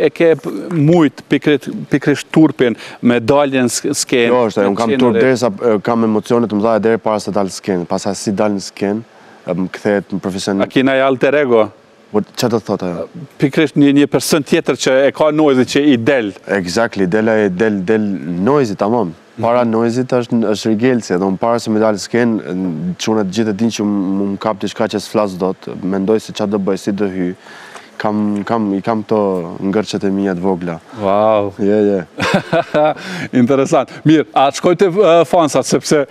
e ke mujt pikrit, pikërisht turpin me daljen në skenë? Jo, është, unë kam turp derisa kam emocione të mëdha deri para se dal në skenë, pastaj si dal në skenë, më kthehet në profesion. A ki naj alter ego? Po çfarë do të thotë ajo? Pikërisht një, një person tjetër që e ka Noizy që i del. Exactly, del e del, del Noizy, tamam. Mhm. Para Noizyt është, është Rigelsi, edhe unë para se me dal në skenë, çunat gjithë e dinë që më më kap diçka që s'flas dot, mendoj se çfarë do bëj, si do hy. Kam, kam, i kam këto ngërçet e mia të vogla. Wow. Yeah, yeah, yeah. Yeah. Interesant. Mirë, a të shkoj te fansat, sepse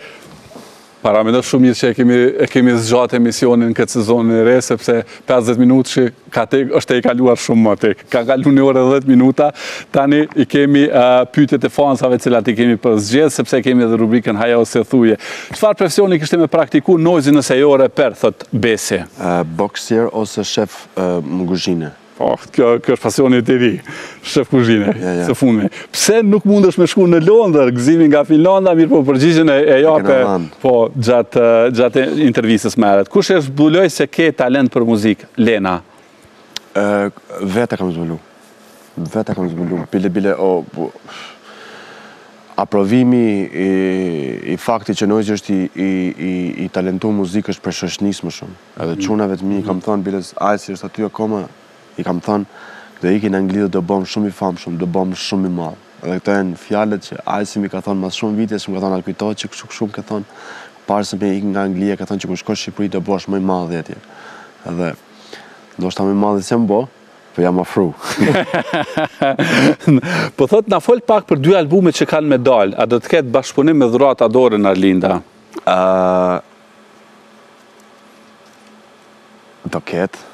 Paramendo shumë mirë që e kemi e kemi zgjat emisionin në këtë sezonin e re sepse 50 minutë që ka tek është tejkaluar shumë më tej. Ka kalu një orë e 10 minuta. Tani i kemi uh, pyetjet e fansave të cilat i kemi përzgjedh sepse kemi edhe rubrikën Haje ose thuje. Çfarë profesioni kishte me praktiku Noizy nëse jo reper, thotë Besi. Uh, boksier ose shef uh, në kuzhinë. Po, ky është pasioni i ri, shef kuzhine, së fundmi. Pse nuk mundesh me shku në Londër, Gëzimi nga Finlanda, mirëpo përgjigjen e jep, po gjatë intervistës me aret. Kush e zbuloi se ke talent për muzikë, Lena? Vetë e kam zbulu. Vetë e kam zbulu. Bile, bile, o... Po, aprovimi i faktit që Noizy është i talentum n'muzikë është për shëshnisë më shumë. Edhe çunave të mi i kam thënë, biles Ajsi është aty akoma, i kam thënë, do iki në Angli dhe do bëhem shumë i famshëm, do bëhem shumë i madh. Dhe këto janë fjalët që Ajsi m'i ka thënë mas shumë vitesh, më ka thënë a të kujtohet që kështu kështu më ka thënë, para se me ikë nga Anglia, ka thënë që kur t'shkosh në Shqipëri do bëhesh më i madhi atje. Dhe ndoshta më i madhi s'jam bë, po jam afru. po thot na fol pak për dy albumet që kanë me dal, a do të ketë bashkëpunim me Dhurata Dorën, Arlinda? Ëh, Do ketë.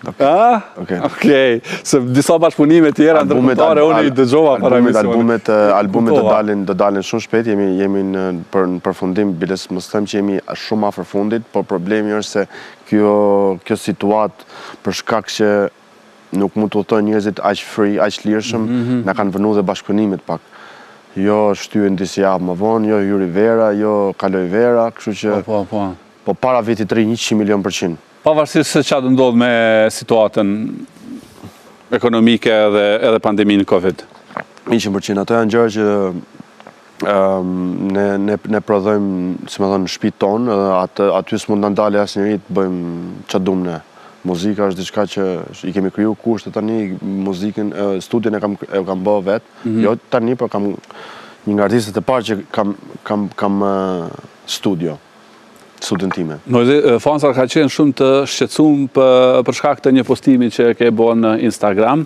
Do ketë. Ah? Do ketë. Okej. Se disa bashkëpunime të tjera ndërkombëtare unë i dëgjova para emisionit. Albumet, albumet do dalin, do dalin shumë shpejt, jemi jemi në për në përfundim, biles mos them që jemi shumë afër fundit, por problemi është se kjo kjo situatë për shkak që nuk mund të udhëtojnë njerëzit aq free, aq lirshëm, mhm. na kanë vonu dhe bashkëpunimet pak. Jo shtyje edhe dy-tri javë më vonë, jo hyri vera, jo kaloi vera, kështu që po po po. Po para vitit të ri 100 milion për qind. Pavarësisht se çfarë do ndodh me situatën ekonomike dhe edhe pandeminë Covid. 100% ato janë gjëra që ne ne ne prodhojm, si me thonë, n'shpi tonë, aty s'mund na ndalë asnjeri të bëjmë ça dum ne. Muzika është diçka që i kemi kriju kushtet tani, muzikën, studion e kam e kam bë vet. Mm -hmm. Jo tani, por jam një nga artistët e parë që kam kam kam studio. studion time. Noizy, fansat kanë qenë shumë të shqetësuar për për shkak të një postimi që ke bën në Instagram,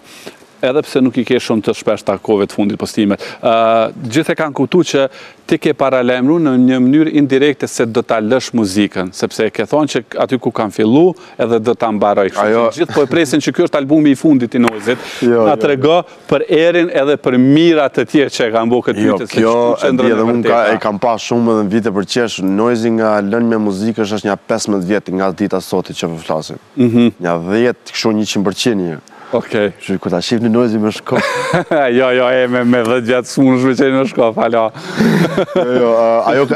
edhe pse nuk i ke shumë të shpeshta kohëve të fundit postimet. Ë, gjithë e kanë kuptuar që ti ke paralajmëruar në një mënyrë indirekte se do ta lësh muzikën, sepse ke thonë që aty ku kam fillu, edhe do ta mbaroj. Kështu që gjithë po e presin që ky është albumi i fundit i Noizyt. Jo, jo, jo. Na trego Për Erin edhe për mijra të tjerë që e kanë bërë këtë pyetje, se ku qëndron e vërteta. Jo, kjo e di edhe unë ka, e kam parë shumë edhe më vjen te për qesh, Noizy me e lënë muzikën është është nja pesëmbëdhjetë vjet nga dita e sotit që po flasim. Nja dhjetë, kështu njëqind për qind nje. Okej. Kështu kur ta shihni Noizy me shkop. Jo, jo, e me me dhjetë vjet s'mundesh me qenë me shkop, hala. Jo, jo, ajo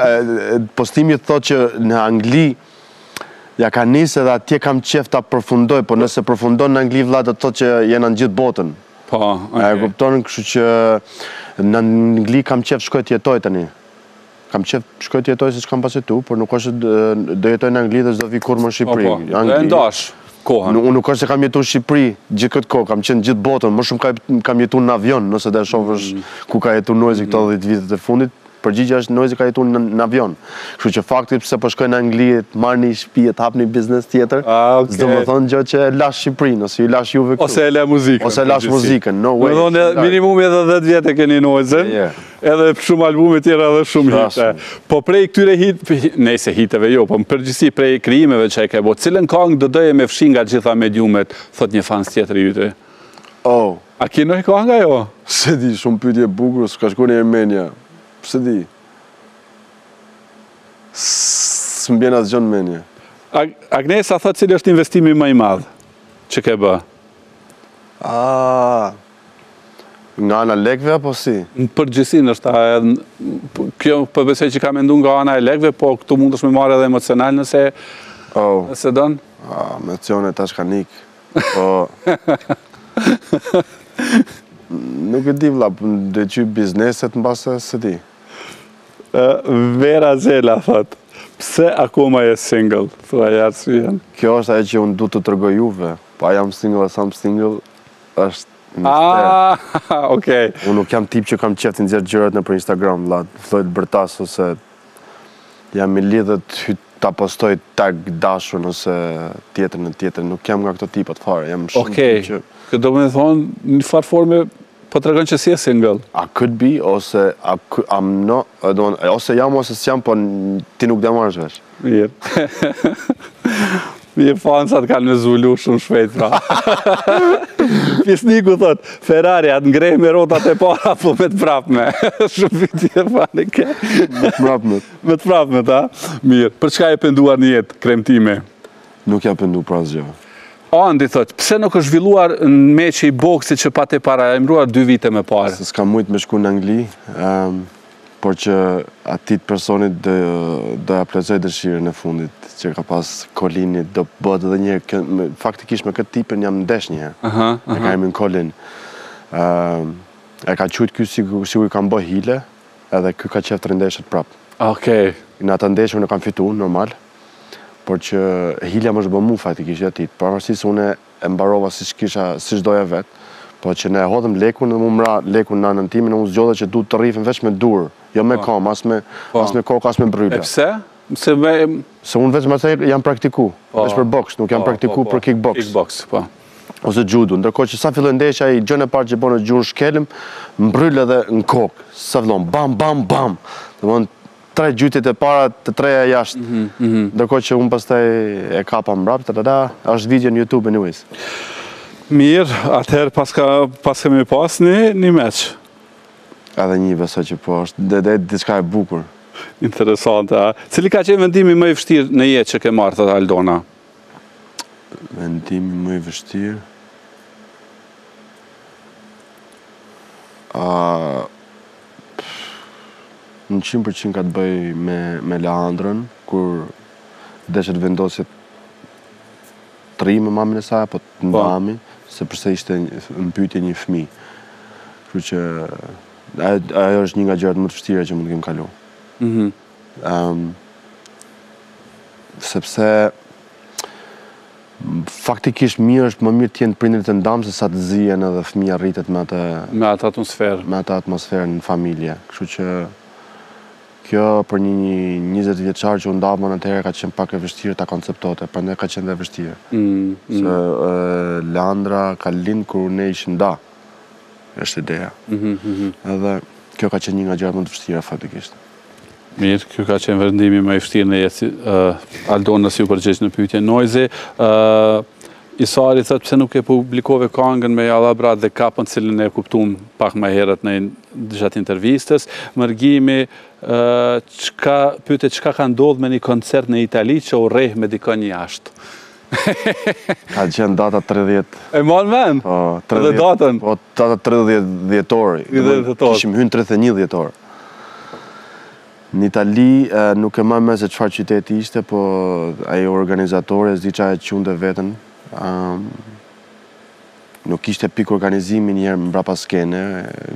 postimi thotë që në Angli Ja kam nis edhe atje kam qef ta përfundoj, po nëse përfundon në Angli vlla do të thotë që jena në gjithë botën. Po, okay. E kupton, kështu që në Angli kam qef shkoj të jetoj tani. Kam qef shkoj të jetoj se çkam pasi tu, por nuk është do jetoj në Angli dhe s'do vi kurrë më në Shqipëri. Po, po. Angli. E ndash kohën. Unë nuk është se kam jetu në Shqipëri gjithë këtë kohë, kam qenë gjithë botën, më shumë kam jetu në avion, nëse do shofësh mm. ku ka jetu Noizy këto 10 mm. vitet e fundit, Përgjigja është Noizy ka jetu në avion. Kështu që fakti pse po shkoj në Angli, të marr një shtëpi e të hap një biznes tjetër, s'do të thonë gjë që e lash Shqipërinë ose ju lash juve këtu. Ose e le muzikën. Ose e lash muzikën. No way. Do të thotë minimumi edhe 10 vjet e keni Noizyn. Edhe shumë albume tjera edhe shumë hite. Po prej këtyre hiteve, ose hiteve jo, po në përgjithësi prej krijimeve që e ke bo, cilën kangë do doje me fshi nga t'gjitha mediumet, thot një fans tjetër i yti? Oh. A ke ndonjë këngë ajo? S'e di, shumë pyetje e bukur, s'më ka shkuar menja. S'e di. S'më bjen asgjë në menje. Agnesa thotë cili është investimi më i madh që ke bë? Ah, nga ana lekëve apo si? Në përgjithësi, ndoshta kjo po besoj që ka menduar nga ana e lekëve, po këtu mundesh me marrë edhe emocional nëse oh. nëse don. Ah, emocionet tash kanë ikë. Po... Nuk e di vla, po te bizneset mbase, s'e di. Vera Zela, thot, pse akoma je single, thuaje arsyen. Kjo është ajo që unë s'du t'ju tregoj juve, a po jam single, a s'jam single, është Ah, okay. Unë nuk jam tip që kam qef t'i nxjerr gjërat nëpër Instagram, vla, vlla, t'bërtas ose Jam i lidht e ta postoj të dashurën ose tjetrën e tjetrën. Nuk jam nga këto tipat fare. Jam shumë okay. tip që Këtë domethënë në farë forme po tregon që s'je single. I could be, ose a, I'm not, do, ose jam ose s'jam, po ti nuk do e marrësh vesh. Mirë. Mirë fansat kanë me zbulu shumë shpejt, pra. Fisniku thot, Ferrari, a të ngreh me rotat e para, apo me të prapme. Shumë pytje funny ke. Me të prapme. Me të prapme, tha. Mirë, për çka je penduar në jetë, Kremtime? Nuk jam pendu për asgjo. Andi thot, pse nuk është zhvilluar një meç i boksit që pate paralajmëruar dy vite më parë? Se s'kam mujtë me shku në Angli, por që atij personit do do ia plotësoj dëshirën e fundit që ka pas Kolinit do bëhet edhe një herë faktikisht me këtë tipin jam ndesh një herë. Aha, aha. E ka emrin Kolin. Ë e ka qujt ky si sikur kam bë hile, edhe ky ka qef të ndeshët prap. Okej. Okay. Në atë ndeshje unë kam fituar normal, por që hile më është bë mu faktikisht aty. Pavarësisht se unë E mbarova si ç'kisha, si ç'doja vetë. Po që ne hodhëm lekun dhe mu m'ra lekun në anën time, dhe unë zgjodha që duhet të rrifemi veç me dur, jo me po. kom, as me, po. as me kokë, as me bryle. E pse? Se, me... se unë veç me atë jam praktiku, po. veç për boks, nuk jam praktiku për kickbox. Kickbox, po. Ose judo, ndërkohë që sa filloi ndeshja ai gjën e parë që bën më gjun shkelm, me bryl edhe me kokë. Sa fillon, bam bam bam. Domthon Tre gjujtjet e para të treja jashtë. Mm -hmm, mm -hmm. Ndërkohë që unë pastaj e kapa mbrapsht, tada, është video në YouTube anyways. Mirë, atëherë paskemi pas një meç. Edhe një besoj që po është, dhe dhe diçka e bukur. Interesante, a? Cili ka qenë vendimi më i vështirë në jetë që ke marrë, thotë Aldona? Vendimi më i vështirë? Uh, Pff, njëqind për qind ka të bëjë me, me Leandrën, kur deshte vendosje të rrimë me mamin e saj, apo të po. ndahemi, sepse ishte në pyetje një fmi. Kështu që ajo është një nga gjërat më të vështira që mund të kem kalu. Mm -hmm. Ëm sepse faktikisht mirë është më mirë të jenë prindërit të ndamë se sa të zihen edhe fëmija rritet me atë me atë atmosferë me atë atmosferë në familje kështu që kjo për një një njëzet vjeçar që u ndamën atëherë ka qenë pak e vështirë ta konceptote prandaj ka qenë dhe vështirë mm, mm. se mm. Leandra ka lind kur ne ishim nda është ideja mm -hmm. edhe kjo ka qenë një nga gjërat më të vështira faktikisht Mirë, ky ka qenë vendimi më i vështirë në jetë. Aldona t'u përgjigj në pyetje Noizy. Isari thotë pse nuk e publikove kangën me Jala Brat dhe Kapën të cilën e kuptum pak ma herët gjatë intervistës. Mërgimi pyet çka ka ndodh me një koncert në Itali që u rrehe me dikënd jashtë. Ka qenë data 30. E mban mend? Po, 30. Dhe datën? Po, data 30 dhjetor. 30 dhjetor. Kishim hy në 31 dhjetor. Në Itali nuk e maj men se çfarë qyteti ishte, po ai organizatori s'di ça e qunte veten. Ëm Nuk kishte pikën organizimi një herë mbrapa skene.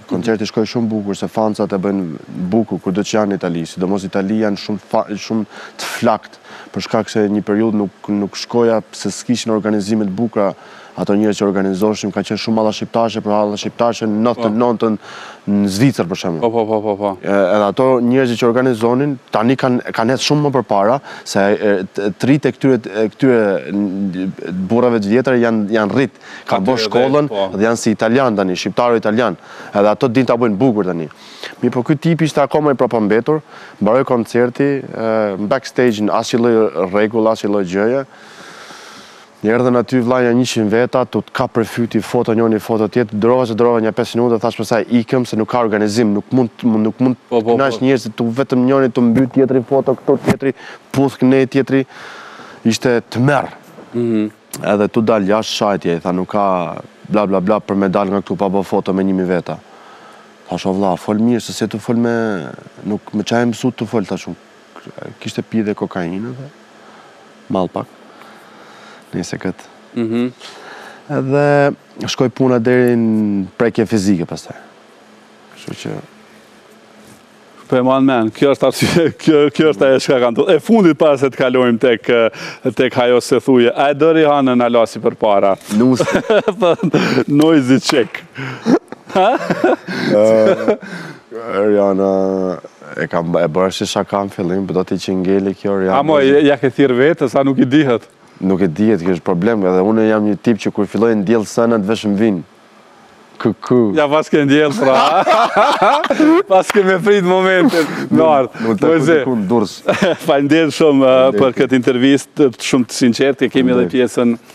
Koncerti mhm. shkoi shumë bukur se fansat e bëjnë bukur kurdo që janë në Itali, sidomos Itali janë shumë shumë të flakt për shkak se një periudhë nuk nuk shkoja se s'kishin organizime të bukura ato njerëz që organizoshin ka qenë shumë alla shqiptarçe për alla shqiptarçe në 99-ën në Zvicër për shembull. Po, po, po, po, po. Edhe ato njerëzit që organizonin tani kanë kanë ecë shumë më përpara se djemt e këtyre këtyre burrave të vjetër janë janë rrit, kanë bo shkollën po. dhe janë si italian tani, shqiptaro italian. Edhe ato dinë ta bëjnë bukur tani. Mirëpo ky tip ishte akoma i prapambetur, mbaroi koncerti, në backstage asnjë lloj rregull, asnjë lloj gjëje. Më erdhën aty vlla nja njëqind veta tu t'kap prej fyti foto njoni foto tjetri durova që durova nja pesë minuta thash pastaj ikëm se nuk ka organizim nuk mund të nuk mund të po, po, kënaqsh po. njerëzit, po vetëm njoni tu t'mbyt tjetri foto këtu tjetri puth këtej tjetri ishte tmerr mhm edhe tu dal jashtë sharje, tha nuk ka bla bla bla për me dal nga këtu pa bë foto me një mijë veta thash o vlla fol mirë se se tu fol me nuk më çan mësu tu fol thash unë kishte pi dhe kokainë dhe mall pak. Nëse kët. Mhm. Mm edhe shkoi puna deri në prekje fizike pastaj. Kështu që Po e marr me mend, kjo është arsye, kjo, kjo është ajo çka ka ndodh... E fundit para se të kalojmë tek, tek hajt se thuje, a e do Rihannën akoma si përpara? Nuse. Noizy check. Ha? uh, Rihanna, E kam bërë si shaka në fillim, po tashti që ngeli kjo Rihanna. A moj, ia ke thirr vetë sa nuk i dihet. Nuk i dihet, kjo është problem, edhe unë jam një tip që kur filloj ndjell senet veç më vijnë. Kuku. Ja paske ndjell pra. Veç ke me prit momentin. Në ardh. Nuk të gjen kun nuse. Faleminderit shumë për këtë intervistë, shumë të sinqertë, kemi edhe pjesën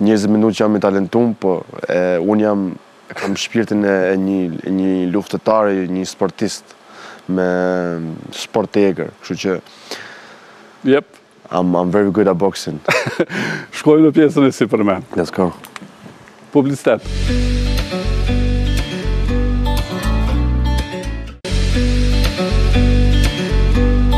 Një zot e di që jam i talentum, po e unë jam, e kam shpirtin e një një luftëtari, një sportisti me sport të egër, kështu që Yep. I'm I'm very good at boxing. Shihemi në pjesën e sipërme. Let's go. Publicitet.